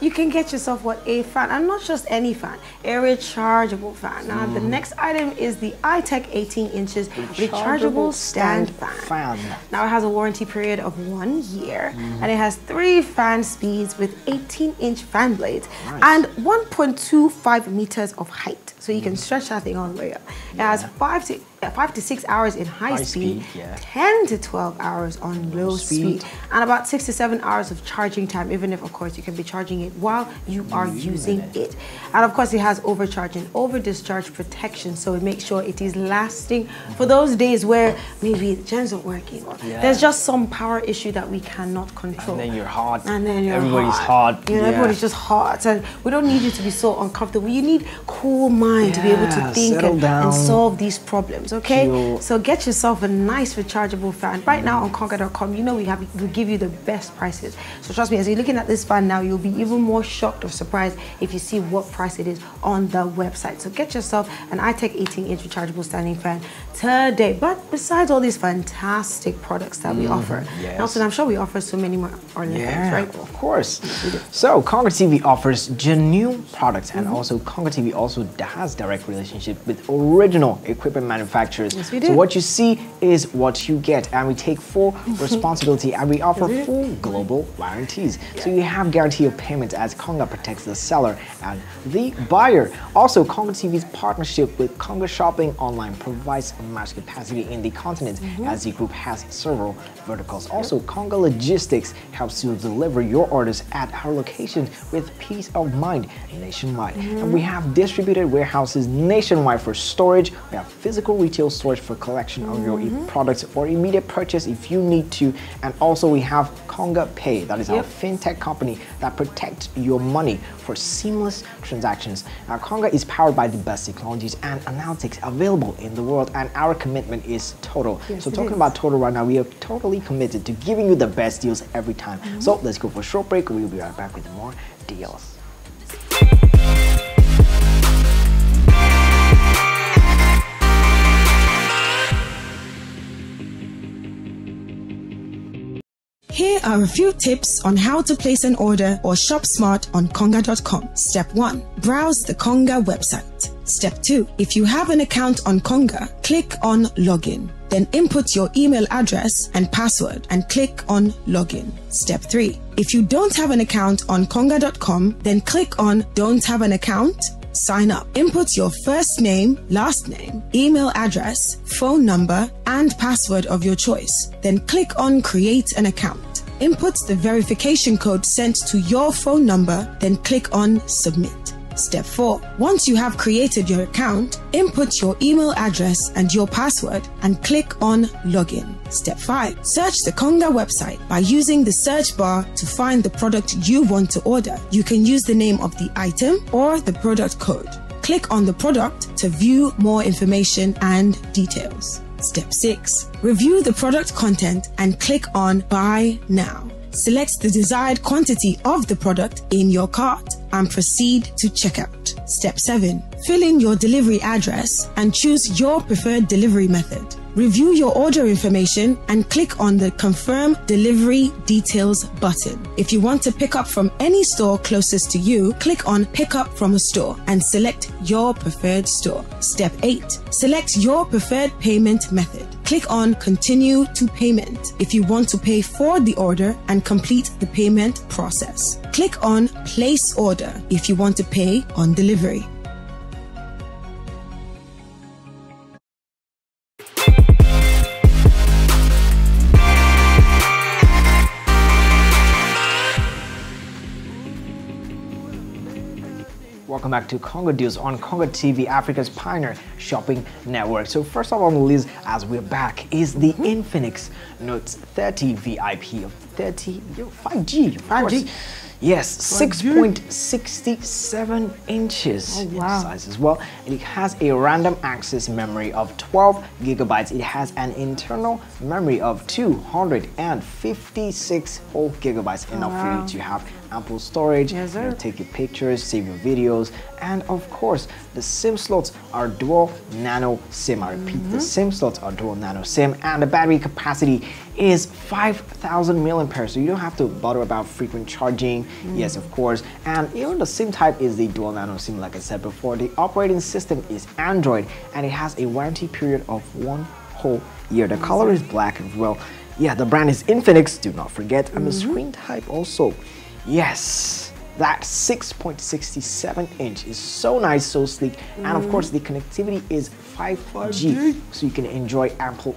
Speaker 2: you can get yourself what a fan, and not just any fan, a rechargeable fan. Now, the next item is the iTech 18 inches rechargeable stand fan. Now it has a warranty period of one year
Speaker 1: Mm-hmm.
Speaker 2: and it has three fan speeds with 18 inch fan blades and 1.25 meters of height. So you can
Speaker 1: Mm-hmm.
Speaker 2: stretch that thing all the way up. It has five to five to six hours in high,
Speaker 1: High
Speaker 2: speed,
Speaker 1: speed, yeah.
Speaker 2: 10 to 12 hours on low
Speaker 1: speed.
Speaker 2: speed. and about six to seven hours of charging time, even if of course you can be charging it while you are using it. And of course it has overcharge and over discharge protection, so it makes sure it is lasting for those days where maybe the gens aren't working or
Speaker 1: Yeah.
Speaker 2: there's just some power issue that we cannot control.
Speaker 1: And then you're hot.
Speaker 2: And then you're
Speaker 1: Everybody's
Speaker 2: hot. You know,
Speaker 1: Yeah.
Speaker 2: everybody's just hot. And we don't need you to be so uncomfortable. You need cool mind to be able to think and, and solve these problems. Okay? So get yourself a nice rechargeable fan. Right now on Konga.com, you know we have we give you the best prices. So trust me, as you're looking at this fan now, you'll be even more shocked or surprised if you see what price it is on the website. So get yourself an iTech 18-inch rechargeable standing fan today. But besides all these fantastic products that we
Speaker 1: Mhm,
Speaker 2: offer,
Speaker 1: yes.
Speaker 2: Nelson, I'm sure we offer so many more Orlando
Speaker 1: Yeah,
Speaker 2: fans, right?
Speaker 1: of course. So Konga TV offers genuine products, and
Speaker 2: Mhm.
Speaker 1: also Konga TV also has direct relationship with original equipment manufacturers.
Speaker 2: Yes, we
Speaker 1: So what you see is what you get, and we take full responsibility, and we offer
Speaker 2: do.
Speaker 1: full global warranties. So you have guarantee of payment as Konga protects the seller and the buyer. Also, Konga TV's partnership with Konga Shopping Online provides unmatched capacity in the continent,
Speaker 2: Mhm.
Speaker 1: as the group has several verticals. Also, Konga Logistics helps you deliver your orders at our location with peace of mind nationwide. And we have distributed warehouses nationwide for storage. We have physical retail storage for collection of your e- products or immediate purchase if you need to. And also, we have Konga Pay, that is our fintech company that protects your money for seamless transactions. Now, Konga is powered by the best technologies and analytics available in the world, and our commitment is total.
Speaker 2: Yes,
Speaker 1: so, talking
Speaker 2: is.
Speaker 1: about total right now, we are totally committed to giving you the best deals every time.
Speaker 2: Mm-hmm.
Speaker 1: So, let's go for a short break. We'll be right back with more deals.
Speaker 12: Here are a few tips on how to place an order or shop smart on Konga.com. Step 1. Browse the Konga website. Step 2. If you have an account on Konga, click on Login. Then input your email address and password and click on Login. Step 3. If you don't have an account on Konga.com, then click on Don't Have an Account Sign up. Input your first name, last name, email address, phone number, and password of your choice. Then click on Create an account. Input the verification code sent to your phone number, then click on Submit. Step 4. Once you have created your account, input your email address and your password and click on Login. Step 5. Search the Konga website by using the search bar to find the product you want to order. You can use the name of the item or the product code. Click on the product to view more information and details. Step 6. Review the product content and click on Buy Now. Select the desired quantity of the product in your cart and proceed to checkout. Step 7. Fill in your delivery address and choose your preferred delivery method. Review your order information and click on the Confirm Delivery Details button. If you want to pick up from any store closest to you, click on Pick up from a store and select your preferred store. Step 8. Select your preferred payment method. Click on Continue to Payment if you want to pay for the order and complete the payment process. Click on Place Order if you want to pay on delivery.
Speaker 1: Welcome back to Konga Deals on Konga TV, Africa's pioneer shopping network. So first up on the list, as we're back, is the Infinix Note 30 VIP of 30 yo, 5G. 5G. Yes, 6.67 inches
Speaker 2: Oh,
Speaker 1: in
Speaker 2: wow.
Speaker 1: size as well. And it has a random access memory of 12 gigabytes. It has an internal memory of 256 whole gigabytes, enough for
Speaker 2: wow.
Speaker 1: you to have ample storage.
Speaker 2: Yes,
Speaker 1: you know, take your pictures, save your videos, and of course, the SIM slots are dual nano SIM. I repeat, the mm-hmm. SIM slots are dual nano SIM, and the battery capacity is 5,000 milliampere, so you don't have to bother about frequent charging. Mm. Yes, of course, and even the SIM type is the dual nano SIM, like I said before. The operating system is Android, and it has a warranty period of one whole year. The color is black as well. Yeah, the brand is Infinix. Do not forget, and the mm-hmm. screen type also. Yes, that 6.67 inch is so nice, so sleek, and of course the connectivity is 5G, so you can enjoy ample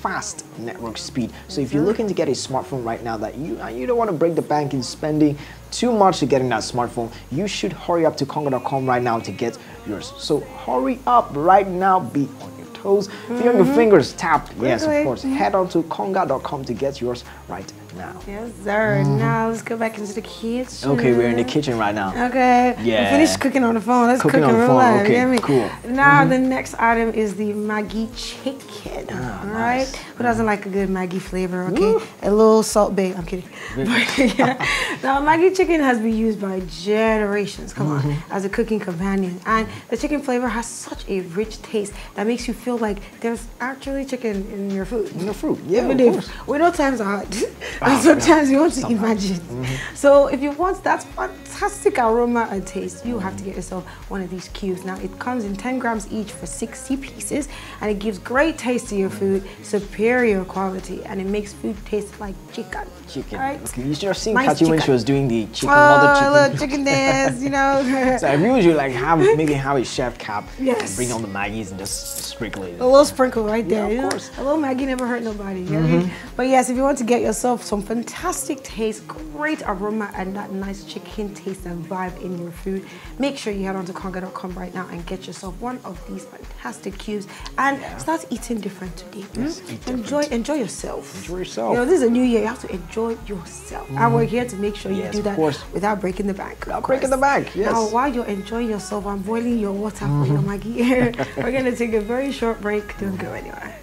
Speaker 1: fast network speed. So if you're looking to get a smartphone right now that you uh, you don't want to break the bank in spending too much to getting that smartphone, you should hurry up to Konga.com right now to get yours. So hurry up right now, be on your toes, be on your fingers, tap. Yes, of course. Head on to Konga.com to get yours right now.
Speaker 2: Yes, sir. Now let's go back into the kitchen.
Speaker 1: Mm-hmm. Okay, we're in the kitchen right now.
Speaker 2: Okay.
Speaker 1: Yeah.
Speaker 2: We finished cooking on the phone. Let's
Speaker 1: Cooking
Speaker 2: cook
Speaker 1: on
Speaker 2: in
Speaker 1: the
Speaker 2: real
Speaker 1: phone.
Speaker 2: life.
Speaker 1: Okay,
Speaker 2: you get me?
Speaker 1: cool.
Speaker 2: Now
Speaker 1: Mhm.
Speaker 2: the next item is the Maggi chicken.
Speaker 1: Ah,
Speaker 2: all right. Who doesn't like a good Maggi flavor? Okay. A little salt bay. I'm kidding. But, yeah. Now Maggi chicken has been used by generations. Come
Speaker 1: Mm-hmm.
Speaker 2: on, as a cooking companion, and the chicken flavor has such a rich taste that makes you feel like there's actually chicken in your food.
Speaker 1: In the fruit, yeah,
Speaker 2: Even
Speaker 1: of course.
Speaker 2: we know times are hard, and sometimes you want to
Speaker 1: Sometimes.
Speaker 2: imagine.
Speaker 1: Mm-hmm.
Speaker 2: So if you want that fantastic aroma and taste, you have to get yourself one of these cubes. Now it comes in 10 grams each for 60 pieces, and it gives great taste to your food, superior quality, and it makes food taste like chicken.
Speaker 1: Chicken.
Speaker 2: Right?
Speaker 1: Okay, you should have seen
Speaker 2: Nice
Speaker 1: Kachi when she was doing the chicken,
Speaker 2: Oh,
Speaker 1: mother chicken.
Speaker 2: little chicken dance, you know.
Speaker 1: so I really should like have maybe have a chef cap
Speaker 2: Yes.
Speaker 1: and bring on the Maggis and just sprinkle it.
Speaker 2: A little sprinkle right there.
Speaker 1: Yeah, of course.
Speaker 2: A little Maggi never hurt nobody. you know what I mean?
Speaker 1: Mhm.
Speaker 2: But yes, if you want to get yourself some fantastic taste, great aroma, and that nice chicken taste and vibe in your food, make sure you head on to konga.com right now and get yourself one of these fantastic cubes and start eating different today.
Speaker 1: Yes,
Speaker 2: mm?
Speaker 1: eat
Speaker 2: enjoy, enjoy yourself.
Speaker 1: Enjoy yourself.
Speaker 2: You know, this is a new year. You have to enjoy yourself, and we're mm. here to make sure you do that
Speaker 1: course.
Speaker 2: without breaking the bank.
Speaker 1: Without breaking the bank, yes.
Speaker 2: Now, while you're enjoying yourself, I'm boiling your water for your mm-hmm. Maggi. we're gonna take a very short break. Don't go anywhere.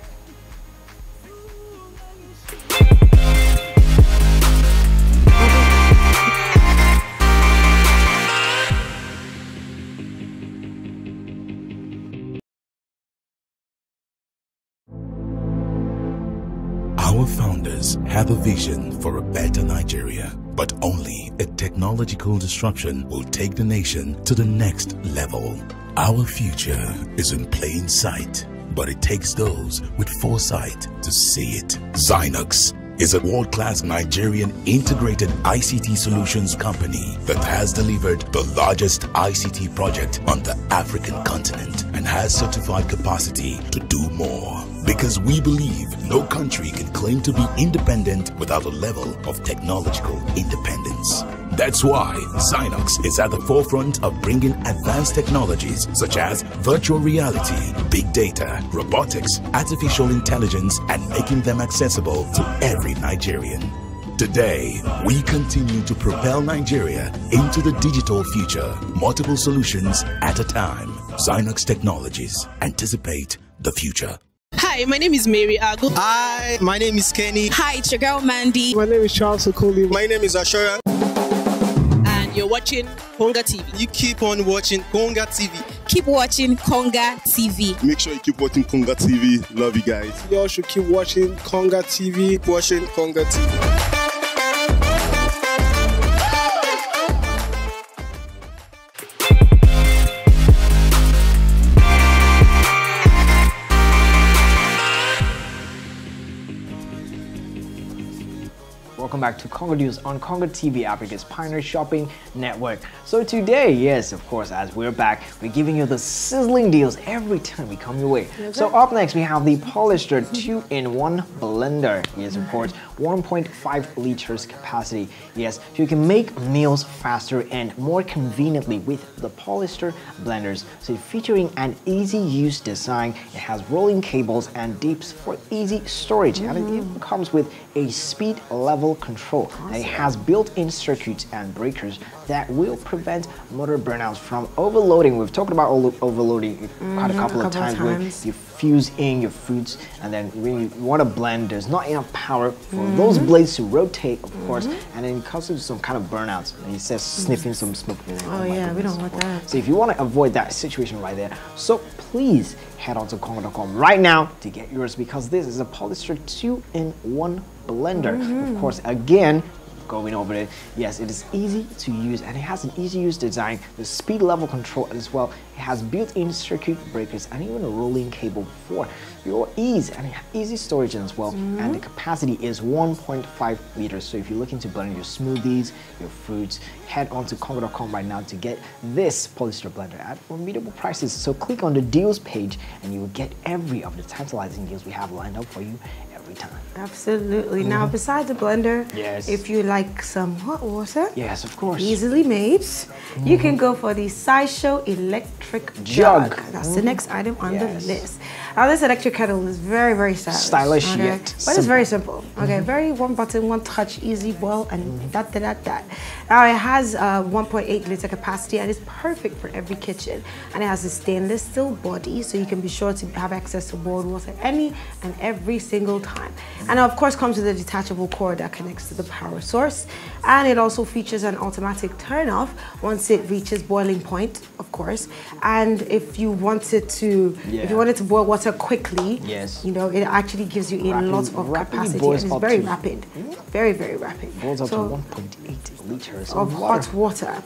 Speaker 8: Have a vision for a better Nigeria, but only a technological disruption will take the nation to the next level. Our future is in plain sight, but it takes those with foresight to see it. Zinox is a world-class Nigerian integrated ICT solutions company that has delivered the largest ICT project on the African continent and has certified capacity to do more. Because we believe no country can claim to be independent without a level of technological independence. That's why Zinox is at the forefront of bringing advanced technologies such as virtual reality, big data, robotics, artificial intelligence, and making them accessible to every Nigerian. Today, we continue to propel Nigeria into the digital future, multiple solutions at a time. Zinox Technologies anticipate the future.
Speaker 13: Hi, my name is Mary Ago.
Speaker 14: Hi, my name is Kenny.
Speaker 15: Hi, it's your girl Mandy.
Speaker 16: My name is Charles Okoli.
Speaker 14: My name is Ashura.
Speaker 13: And you're watching Konga TV.
Speaker 14: You keep on watching Konga TV.
Speaker 15: Keep watching Konga TV.
Speaker 17: Make sure you keep watching Konga TV. Love you guys.
Speaker 16: Y'all should keep watching Konga TV.
Speaker 14: Keep watching Konga TV.
Speaker 1: Back to Konga News on Konga TV, Africa's pioneer shopping network. So today, yes, of course, as we're back, we're giving you the sizzling deals every time we come your way. So up next, we have the Polystar 2-in-1 blender. Yes, of course, 1.5 liters capacity. Yes, so you can make meals faster and more conveniently with the Polystar blenders. So featuring an easy-use design, it has rolling cables and dips for easy storage, mm -hmm. and it even comes with a speed level control. Awesome. it has built-in circuits and breakers that will prevent motor burnouts from overloading. We've talked about overloading mm -hmm, quite a couple, a couple of times, of times. where you fuse in your foods and then when you want to blend, there's not enough power for mm -hmm. those blades to rotate, of course, mm-hmm. and then it causes some kind of burnouts. And he says sniffing some smoke.
Speaker 2: Oh, oh yeah, we don't want that.
Speaker 1: So if you want to avoid that situation right there, so please head on to Konga.com right now to get yours because this is a Polystar 2-in-1 blender. Mm -hmm. Of mm-hmm. course, again, going over it. Yes, it is easy to use and it has an easy use design, the speed level control as well. It has built-in circuit breakers and even a rolling cable for your ease and easy storage as well. Mm -hmm. And the capacity is 1.5 liters. So if you're looking to blend your smoothies, your fruits, head on to Konga.com right now to get this Polystar blender at formidable prices. So click on the deals page and you will get every of the tantalizing deals we have lined up for you every time.
Speaker 2: Absolutely. Mm -hmm. Now, mm-hmm. besides the blender,
Speaker 1: yes.
Speaker 2: if you like some hot water,
Speaker 1: yes, of course,
Speaker 2: easily made, mm -hmm. you can go for the Saisho electric jug. jug. That's mm -hmm. the mm-hmm. next item on yes. the list. Now, this electric kettle is very, very stylish.
Speaker 1: Stylish okay? yet
Speaker 2: But simple. it's very simple. Okay, mm-hmm. very one button, one touch, easy boil, and that, that, that, that. Now, it has uh, 1.8 liter capacity and it's perfect for every kitchen. And it has a stainless steel body, so you can be sure to have access to boiled water any and every single time time. And of course comes with a detachable cord that connects to the power source. And it also features an automatic turn off once it reaches boiling point, of course. And if you wanted to, yeah. if you wanted to boil water quickly,
Speaker 1: yes.
Speaker 2: you know, it actually gives you a rapid, lot of capacity. And it's very rapid, very, very rapid.
Speaker 1: Boils up so, to 1.8 liters
Speaker 2: of, of water. hot water.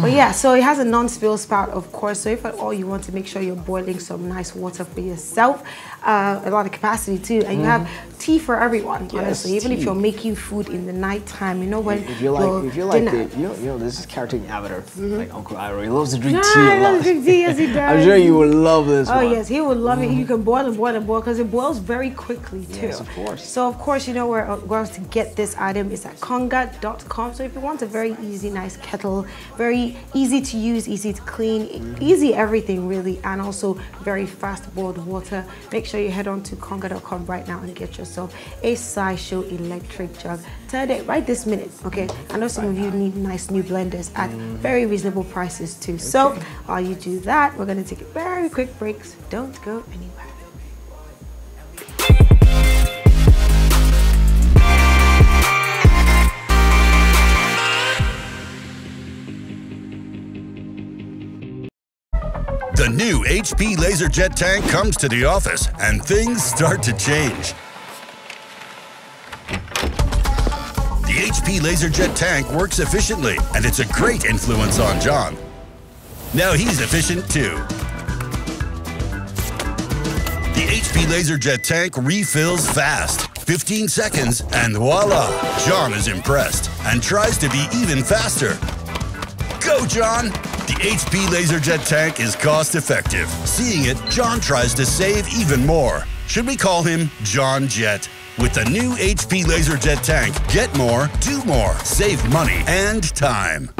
Speaker 2: But yeah, so it has a non-spill spout, of course. So if at all you want to make sure you're boiling some nice water for yourself, uh, a lot of capacity too, and mm. you have mm-hmm. tea for everyone. Yes, honestly, even tea. if you're making food in the night time, you know when
Speaker 1: if you like, if you like dinner. the, you know, you know, this is character avatar, mm -hmm. like Uncle Iroh. He loves to drink yeah, tea a lot.
Speaker 2: drink tea, yes he does.
Speaker 1: I'm sure you would love this.
Speaker 2: Oh
Speaker 1: one.
Speaker 2: yes, he would love mm. it. You can boil and boil and boil because it boils very quickly too.
Speaker 1: Yes, of course.
Speaker 2: So of course, you know where where to get this item is at konga.com. So if you want a very easy, nice kettle, very easy to use, easy to clean, mm. easy everything really, and also very fast boiled water. Make sure you head on to konga.com right now and get yourself a Saisho electric jug today, right this minute, okay? I know some of you need nice new blenders at mm. very reasonable prices too. Okay. So while you do that, we're gonna take a very quick break, so don't go anywhere.
Speaker 18: The new HP LaserJet tank comes to the office and things start to change. The HP LaserJet tank works efficiently and it's a great influence on John. Now he's efficient too. The HP LaserJet tank refills fast. 15 seconds and voila! John is impressed and tries to be even faster. Go, John! The HP LaserJet tank is cost effective. Seeing it, John tries to save even more. Should we call him John Jet? With the new HP LaserJet tank, get more, do more, save money and time.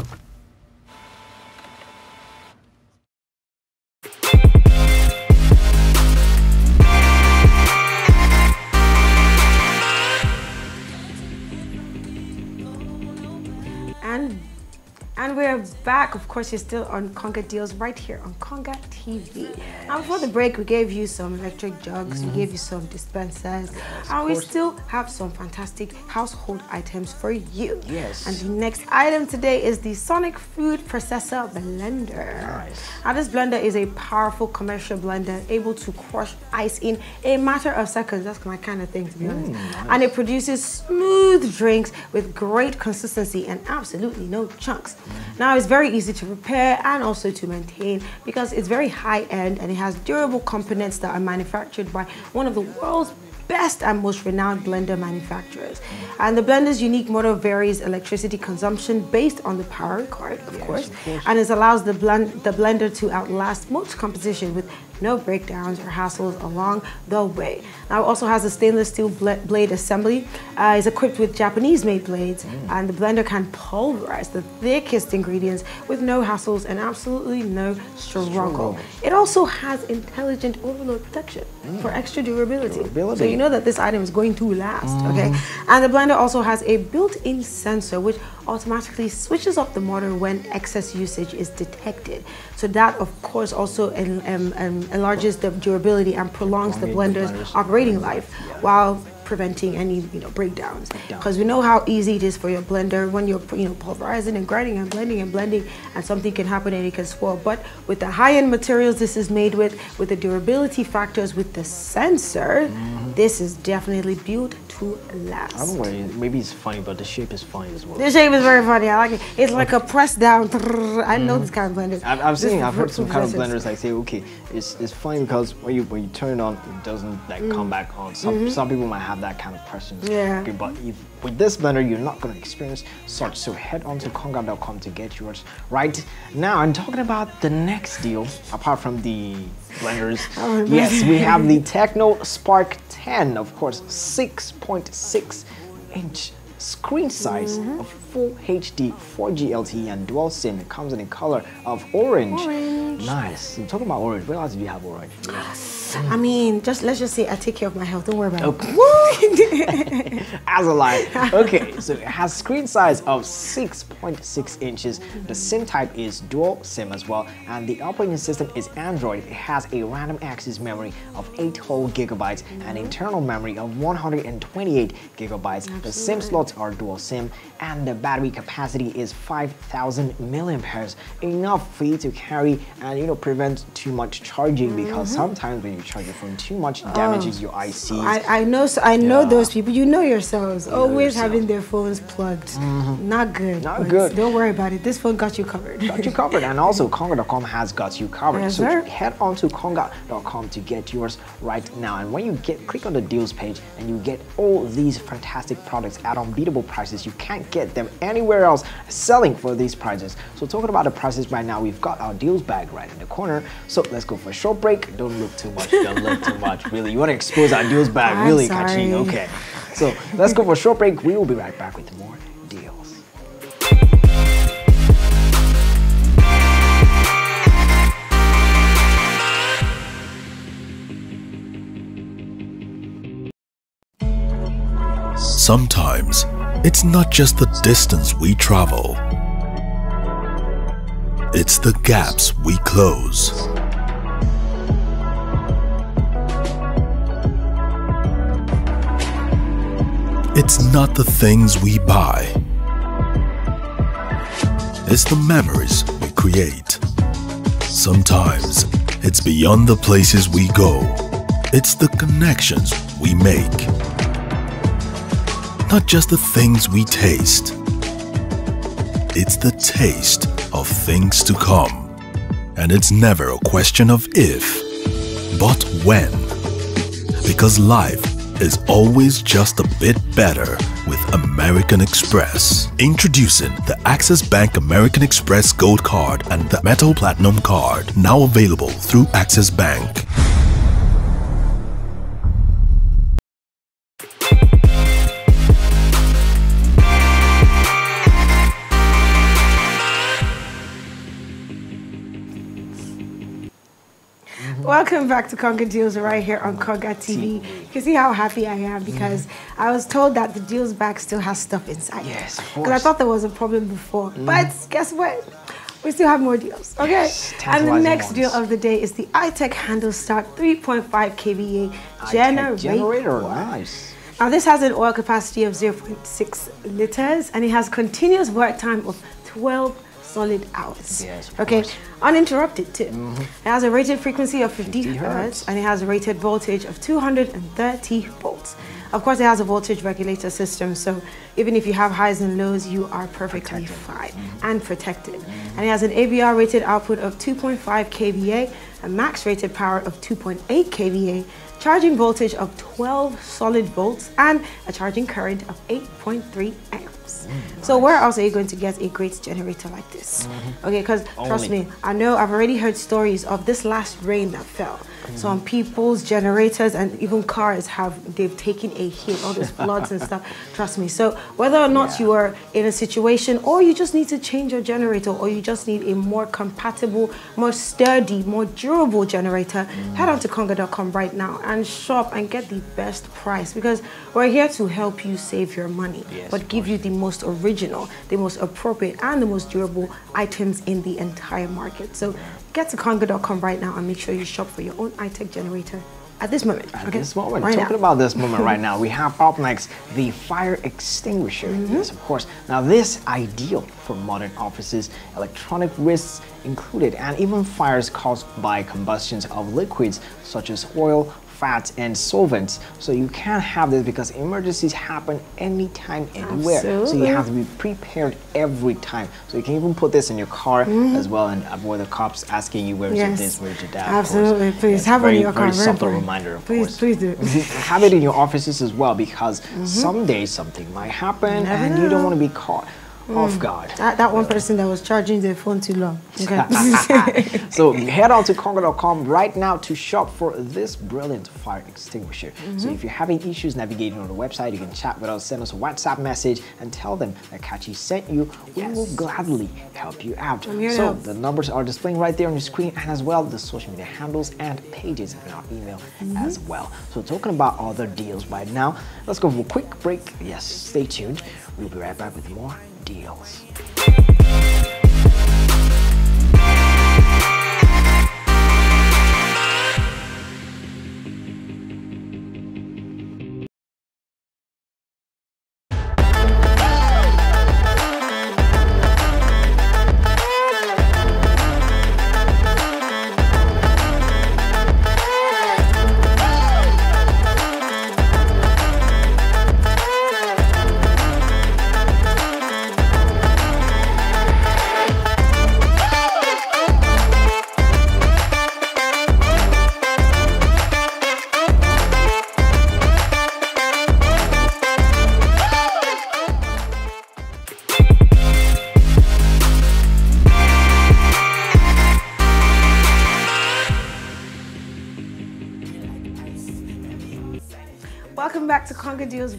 Speaker 2: And we're back. Of course, you're still on Konga Deals right here on Konga TV. And before the break, we gave you some electric jugs, we gave you some dispensers, and we still have some fantastic household items for you.
Speaker 1: Yes.
Speaker 2: And the next item today is the Sonic Food Processor Blender.
Speaker 1: Nice.
Speaker 2: Now, this blender is a powerful commercial blender able to crush ice in a matter of seconds. That's my kind of thing, to be mm, honest. And it produces smooth drinks with great consistency and absolutely no chunks. Now, it's very easy to repair and also to maintain because it's very high end and it has durable components that are manufactured by one of the world's best and most renowned blender manufacturers. And the blender's unique model varies electricity consumption based on the power required, of, course, and it allows the, blend, the blender to outlast most competition with no breakdowns or hassles along the way. Now it also has a stainless steel bla- blade assembly. Uh, it's equipped with Japanese-made blades, mm. and the blender can pulverize the thickest ingredients with no hassles and absolutely no struggle.
Speaker 1: Struggle.
Speaker 2: It also has intelligent overload protection mm. for extra durability.
Speaker 1: Durability.
Speaker 2: So you know that this item is going to last, okay? Mm. And the blender also has a built-in sensor which automatically switches off the motor when excess usage is detected. So that, of course, also en- um, um, enlarges the durability and prolongs the blender's
Speaker 1: blender's
Speaker 2: operating life while preventing any you know breakdowns because we know how easy it is for your blender when you're you know pulverizing and grinding and blending and blending and something can happen and it can spoil but with the high-end materials this is made with with the durability factors with the sensor mm-hmm. this is definitely built to last
Speaker 1: I don't know, maybe it's funny, but the shape is fine as well.
Speaker 2: the shape is very funny. I like it. It's like a press down. I know mm-hmm. this kind of blender.
Speaker 1: I've, I've seen, I've heard some kind of
Speaker 2: blenders.
Speaker 1: blenders like say, okay, it's it's fine because when you when you turn it on, it doesn't like
Speaker 2: Mm.
Speaker 1: come back on. Some
Speaker 2: Mhm.
Speaker 1: some people might have that kind of preference.
Speaker 2: Yeah.
Speaker 1: Okay, but if with this blender, you're not gonna experience such. So head on to Konga.com to get yours. Right now, I'm talking about the next deal. Apart from the blenders,
Speaker 2: Oh,
Speaker 1: yes, we have the Tecno Spark 10, of course, 6.6 inch screen size
Speaker 2: Mm-hmm.
Speaker 1: of full HD 4G LTE and dual SIM. It comes in a color of orange.
Speaker 2: Orange.
Speaker 1: Nice. Talking about orange, what else do you have orange?
Speaker 2: I mean, just let's just say I take care of my health. Don't worry about
Speaker 1: Okay.
Speaker 2: it.
Speaker 1: As a lie. Okay, so it has screen size of 6.6 inches. The SIM type is dual SIM as well, and the operating system is Android. It has a random access memory of 8 whole gigabytes and internal memory of 128 gigabytes. The SIM slots are dual SIM, and the battery capacity is 5,000 milliamperes, enough for you to carry and you know prevent too much charging because
Speaker 2: Mhm.
Speaker 1: sometimes when you charge your phone too much, damages
Speaker 2: Oh.
Speaker 1: your ICs.
Speaker 2: I, I know so I know
Speaker 1: Yeah.
Speaker 2: those people. You know yourselves.
Speaker 1: know
Speaker 2: Always
Speaker 1: yourself.
Speaker 2: having their phones plugged. Mm-hmm. Not good.
Speaker 1: Not good.
Speaker 2: Don't worry about it. This phone got you covered.
Speaker 1: got you covered. And also, Konga.com has got you covered.
Speaker 2: Yes,
Speaker 1: so
Speaker 2: sir.
Speaker 1: head on to Konga.com to get yours right now. And when you get click on the deals page and you get all these fantastic products at unbeatable prices, you can't get them anywhere else selling for these prices. So talking about the prices right now, we've got our deals bag right in the corner. So let's go for a short break. Don't look too much. Don't look too much. Really, you want to expose our deals bag?
Speaker 2: I'm
Speaker 1: really,
Speaker 2: sorry.
Speaker 1: Kaching? Okay. So let's go for a short break. We will be right back with more deals.
Speaker 8: Sometimes it's not just the distance we travel, it's the gaps we close. It's not the things we buy, it's the memories we create. Sometimes it's beyond the places we go, it's the connections we make not just the things we taste. It's the taste of things to come. And it's never a question of if, but when. Because life is always just a bit better with American Express. Introducing the Access Bank American Express Gold Card and the Metal Platinum Card, now available through Access Bank.
Speaker 2: Welcome back to Konga Deals right here on Konga TV. You can see how happy I am because I was told that the Deals bag still has stuff inside.
Speaker 1: Yes, of
Speaker 2: Because I thought there was a problem before. But guess what? We still have more deals, okay?
Speaker 1: Yes,
Speaker 2: and the next
Speaker 1: ones.
Speaker 2: deal of the day is the iTech Handle Start 3.5 kVA generator.
Speaker 1: generator, nice.
Speaker 2: Now this has an oil capacity of 0.6 liters and it has continuous work time of 12 solid hours.
Speaker 1: Yes,
Speaker 2: okay,
Speaker 1: course.
Speaker 2: uninterrupted too.
Speaker 1: Mhm.
Speaker 2: It has a rated frequency of 50,
Speaker 1: 50
Speaker 2: hertz and it has a rated voltage of 230 volts. Of course, it has a voltage regulator system, so even if you have highs and lows, you are perfectly fine and protected. And it has an ABR rated output of 2.5 kVA, a max rated power of 2.8 kVA, charging voltage of 12 solid volts, and a charging current of 8.3 amps. Mm, so where else are you going to get a great generator like this? Mm-hmm. Okay, because trust me, I know I've already heard stories of this last rain that fell. Some people's generators and even cars have they've taken a hit, all these floods and stuff. Trust me. So whether or not you are in a situation or you just need to change your generator or you just need a more compatible, more sturdy, more durable generator, mm. head on to Konga.com right now and shop and get the best price because we're here to help you save your money,
Speaker 1: Yes,
Speaker 2: but give you the most original, the most appropriate, and the most durable items in the entire market. So get to Konga.com right now and make sure you shop for your own iTech generator at this moment.
Speaker 1: At
Speaker 2: okay?
Speaker 1: this moment,
Speaker 2: Right
Speaker 1: talking
Speaker 2: now.
Speaker 1: about this moment right now, we have up next the fire extinguisher.
Speaker 2: Mm-hmm.
Speaker 1: Yes, of course. Now, this ideal for modern offices, electronic risks included, and even fires caused by combustions of liquids such as oil, fats, and solvents. So you can't have this because emergencies happen anytime, anywhere. So you have to be prepared every time. So you can even put this in your car mm-hmm. as well and avoid the cops asking you where's your.
Speaker 2: Yes.
Speaker 1: this, where's your that.
Speaker 2: Absolutely. Please have
Speaker 1: very,
Speaker 2: on your
Speaker 1: very
Speaker 2: car. very
Speaker 1: subtle reminder, of
Speaker 2: please,
Speaker 1: course.
Speaker 2: Please do.
Speaker 1: have it in your offices as well because mm-hmm. someday something might happen
Speaker 2: Never
Speaker 1: and you don't want to be caught off guard.
Speaker 2: That, that one person that was charging their phone too long. Okay.
Speaker 1: so head on to Konga.com right now to shop for this brilliant fire extinguisher.
Speaker 2: Mm-hmm.
Speaker 1: So if you're having issues navigating on the website, you can chat with us, send us a WhatsApp message, and tell them that Kachi sent you. We will gladly help you out. So the numbers are displaying right there on your screen, and as well the social media handles and pages in our email
Speaker 2: Mm-hmm.
Speaker 1: as well. So talking about other deals right now, let's go for a quick break. Yes, stay tuned. We'll be right back with more deals.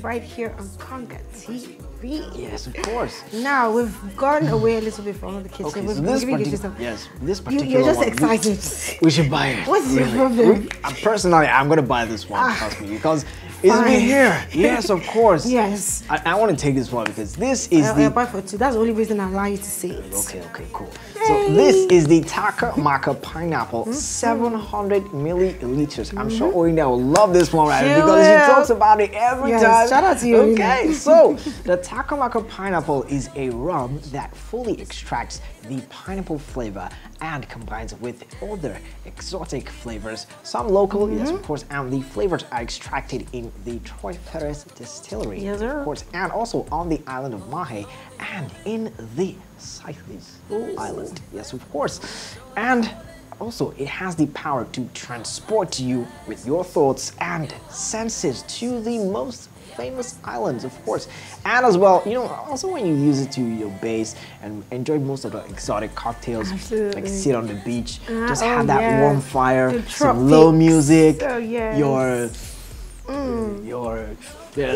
Speaker 2: Right here on Konga TV.
Speaker 1: Yes, of course.
Speaker 2: Now we've gone away a little bit from the kitchen.
Speaker 1: Okay,
Speaker 2: we've
Speaker 1: so this
Speaker 2: giving you some.
Speaker 1: Yes, this particular you,
Speaker 2: You're just
Speaker 1: one,
Speaker 2: excited.
Speaker 1: We should buy it.
Speaker 2: What's your
Speaker 1: really.
Speaker 2: problem?
Speaker 1: We- uh, personally, I'm gonna buy this one.
Speaker 2: Ah,
Speaker 1: trust me, because it's
Speaker 2: fine.
Speaker 1: been here. Yes, of course.
Speaker 2: Yes.
Speaker 1: I, I want to take this one because this is the.
Speaker 2: I'll buy for two. That's the only reason I allow you to see it.
Speaker 1: Okay, okay, cool. So this is the Takamaka pineapple,
Speaker 2: Mm-hmm.
Speaker 1: 700 milliliters. I'm sure Oina will love this one, right?
Speaker 2: She
Speaker 1: because
Speaker 2: will.
Speaker 1: she talks about it every
Speaker 2: Yes,
Speaker 1: time.
Speaker 2: shout out to you,
Speaker 1: Okay, so the Takamaka pineapple is a rum that fully extracts the pineapple flavor and combines with other exotic flavors. Some local, yes,
Speaker 2: Mm-hmm.
Speaker 1: of course, and the flavors are extracted in the Trois Frères distillery,
Speaker 2: Yes, sir.
Speaker 1: of course, and also on the island of Mahe and in the Seychelles Island. Yes, of course. And also, it has the power to transport you with your thoughts and senses to the most famous islands, of course. And as well, you know, also when you use it to your base and enjoy most of the exotic cocktails,
Speaker 2: Absolutely.
Speaker 1: like sit on the beach,
Speaker 2: Ah,
Speaker 1: just
Speaker 2: oh,
Speaker 1: have that warm fire, some low music,
Speaker 2: Oh, yes.
Speaker 1: your
Speaker 2: Mm.
Speaker 1: your yeah,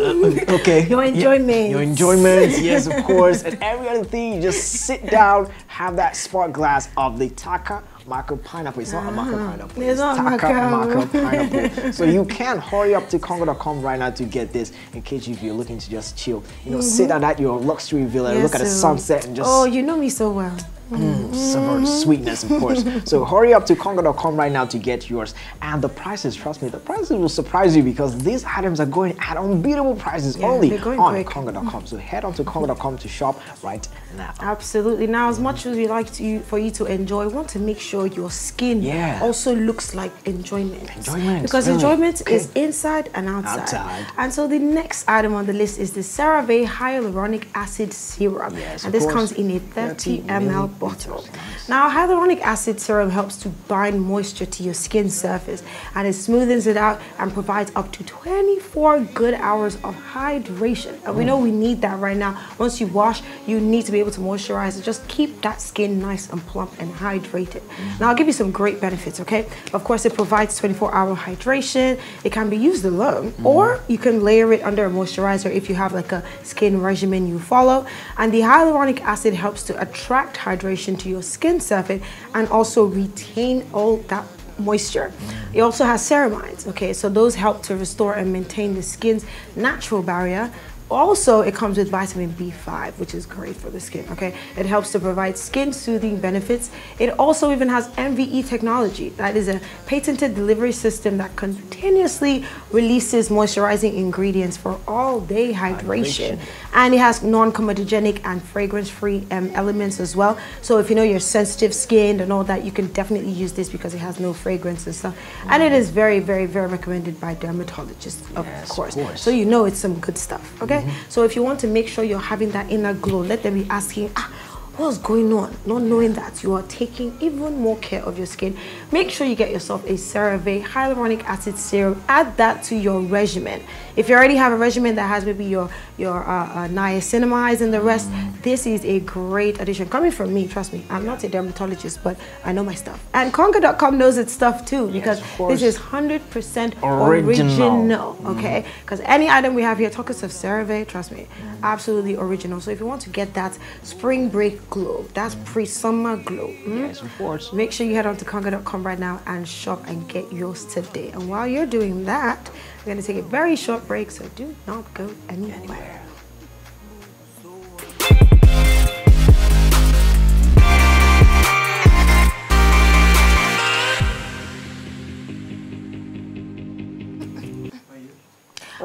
Speaker 1: okay
Speaker 2: Your
Speaker 1: Yeah,
Speaker 2: enjoyment.
Speaker 1: your enjoyment yes of course and every other thing you just sit down have that spark glass of the taka Maka pineapple. It's not a Maka
Speaker 2: Uh-huh.
Speaker 1: pineapple.
Speaker 2: It's not
Speaker 1: Taka
Speaker 2: Maka.
Speaker 1: Maka pineapple. so you can hurry up to Konga.com right now to get this in case if you're looking to just chill. You know, sit
Speaker 2: Mhm.
Speaker 1: out at your luxury villa,
Speaker 2: Yes,
Speaker 1: look at the sunset, and just
Speaker 2: Oh, you know me so well.
Speaker 1: Mm, sweetness, of course. so hurry up to Konga.com right now to get yours. And the prices, trust me, the prices will surprise you because these items are going at unbeatable prices
Speaker 2: Yeah,
Speaker 1: only on
Speaker 2: quick.
Speaker 1: Konga.com. So head on to Konga.com to shop right now.
Speaker 2: Absolutely. Now, as much as we like to for you to enjoy, we want to make sure your skin
Speaker 1: Yeah.
Speaker 2: also looks like enjoyment.
Speaker 1: Enjoyment,
Speaker 2: Because
Speaker 1: really.
Speaker 2: enjoyment
Speaker 1: Okay.
Speaker 2: is inside and outside.
Speaker 1: Outside.
Speaker 2: And so the next item on the list is the CeraVe Hyaluronic Acid Serum.
Speaker 1: Yes,
Speaker 2: and this
Speaker 1: course.
Speaker 2: comes in a 30 ml
Speaker 1: milliliters.
Speaker 2: Bottle. Now, hyaluronic acid serum helps to bind moisture to your skin surface and it smoothens it out and provides up to 24 good hours of hydration. And we know we need that right now. Once you wash, you need to be able to moisturize and just keep that skin nice and plump and hydrated. Now, I'll give you some great benefits, okay? Of course, it provides 24 hour hydration. It can be used alone or you can layer it under a moisturizer if you have like a skin regimen you follow. And the hyaluronic acid helps to attract hydration to your skin surface and also retain all that moisture. It also has ceramides, okay, so those help to restore and maintain the skin's natural barrier. Also, it comes with vitamin B5, which is great for the skin, okay? It helps to provide skin soothing benefits. It also even has MVE technology. That is a patented delivery system that continuously releases moisturizing ingredients for all day hydration. And it has non-comedogenic and fragrance-free um, elements as well. So if you know you're sensitive skinned and all that, you can definitely use this because it has no fragrance and stuff. And it is very, very, very recommended by dermatologists, of course. So you know it's some good stuff, okay? So if you want to make sure you're having that inner glow, let them be asking, ah, what's going on? Not knowing that you are taking even more care of your skin. Make sure you get yourself a CeraVe hyaluronic acid serum. Add that to your regimen. If you already have a regimen that has maybe your your uh, uh, niacinamides and the rest, this is a great addition. Coming from me, trust me, I'm not a dermatologist, but I know my stuff. And Konga.com knows its stuff too because
Speaker 1: course.
Speaker 2: this is 100%
Speaker 1: Original.
Speaker 2: original, okay? Because any item we have here, talk us of CeraVe, trust me, absolutely original. So if you want to get that spring break glow, that's pre-summer glow, mm,
Speaker 1: Yes, of course.
Speaker 2: make sure you head on to Konga.com right now and shop and get yours today. And while you're doing that, we're going to take a very short break, so do not go anywhere.
Speaker 1: All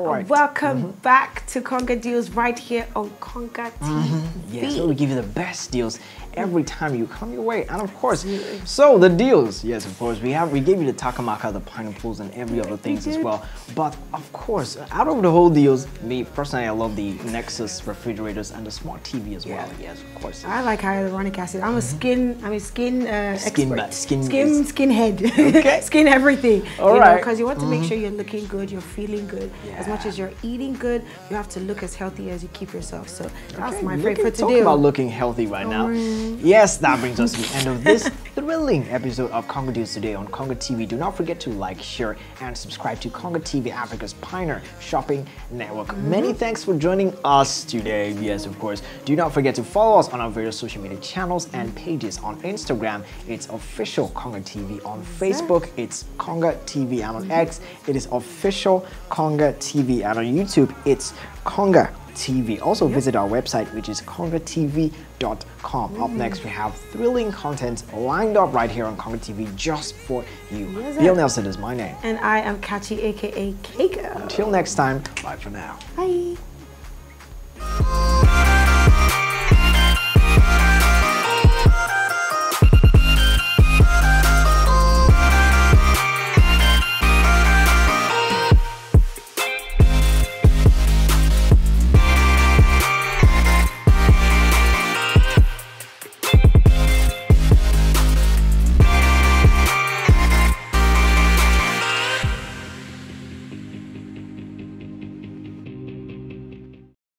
Speaker 1: right.
Speaker 2: Welcome back to Konga Deals right here on Konga TV.
Speaker 1: Yes, so we give you the best deals every time you come your way. And of course, so the deals, yes, of course, we have we gave you the takamaka, the pineapples, and every other things as well. But of course, out of the whole deals, me personally, I love the Nexus refrigerators and the smart TV as well. Yes, of course.
Speaker 2: I like hyaluronic acid. I'm a skin, I'm a skin uh,
Speaker 1: Skin
Speaker 2: expert.
Speaker 1: skin-
Speaker 2: skin, skin head.
Speaker 1: Okay.
Speaker 2: skin everything.
Speaker 1: All
Speaker 2: you
Speaker 1: right.
Speaker 2: Because you want to make
Speaker 1: Mhm.
Speaker 2: sure you're looking good, you're feeling good. As much as you're eating good, you have to look as healthy as you keep yourself. So that's
Speaker 1: Okay,
Speaker 2: my
Speaker 1: looking-
Speaker 2: favorite to
Speaker 1: talk about looking healthy right now.
Speaker 2: Alright.
Speaker 1: Yes, that brings us to the end of this thrilling episode of Konga Deals today on Konga TV. Do not forget to like, share, and subscribe to Konga TV, Africa's pioneer shopping network. Mm-hmm. Many thanks for joining us today. Yes, of course. Do not forget to follow us on our various social media channels and pages. On Instagram, it's official Konga TV. On Facebook, it's Konga TV. And on X, it is official Konga TV. TV, and on YouTube, it's Konga TV. Also yep. visit our website, which is kongatv.com. Mm. Up next, we have thrilling content lined up right here on Konga TV just for you. Bill Nelson is my name.
Speaker 2: And I am Kachi, aka Keiko.
Speaker 1: Until next time, bye for now.
Speaker 2: Bye.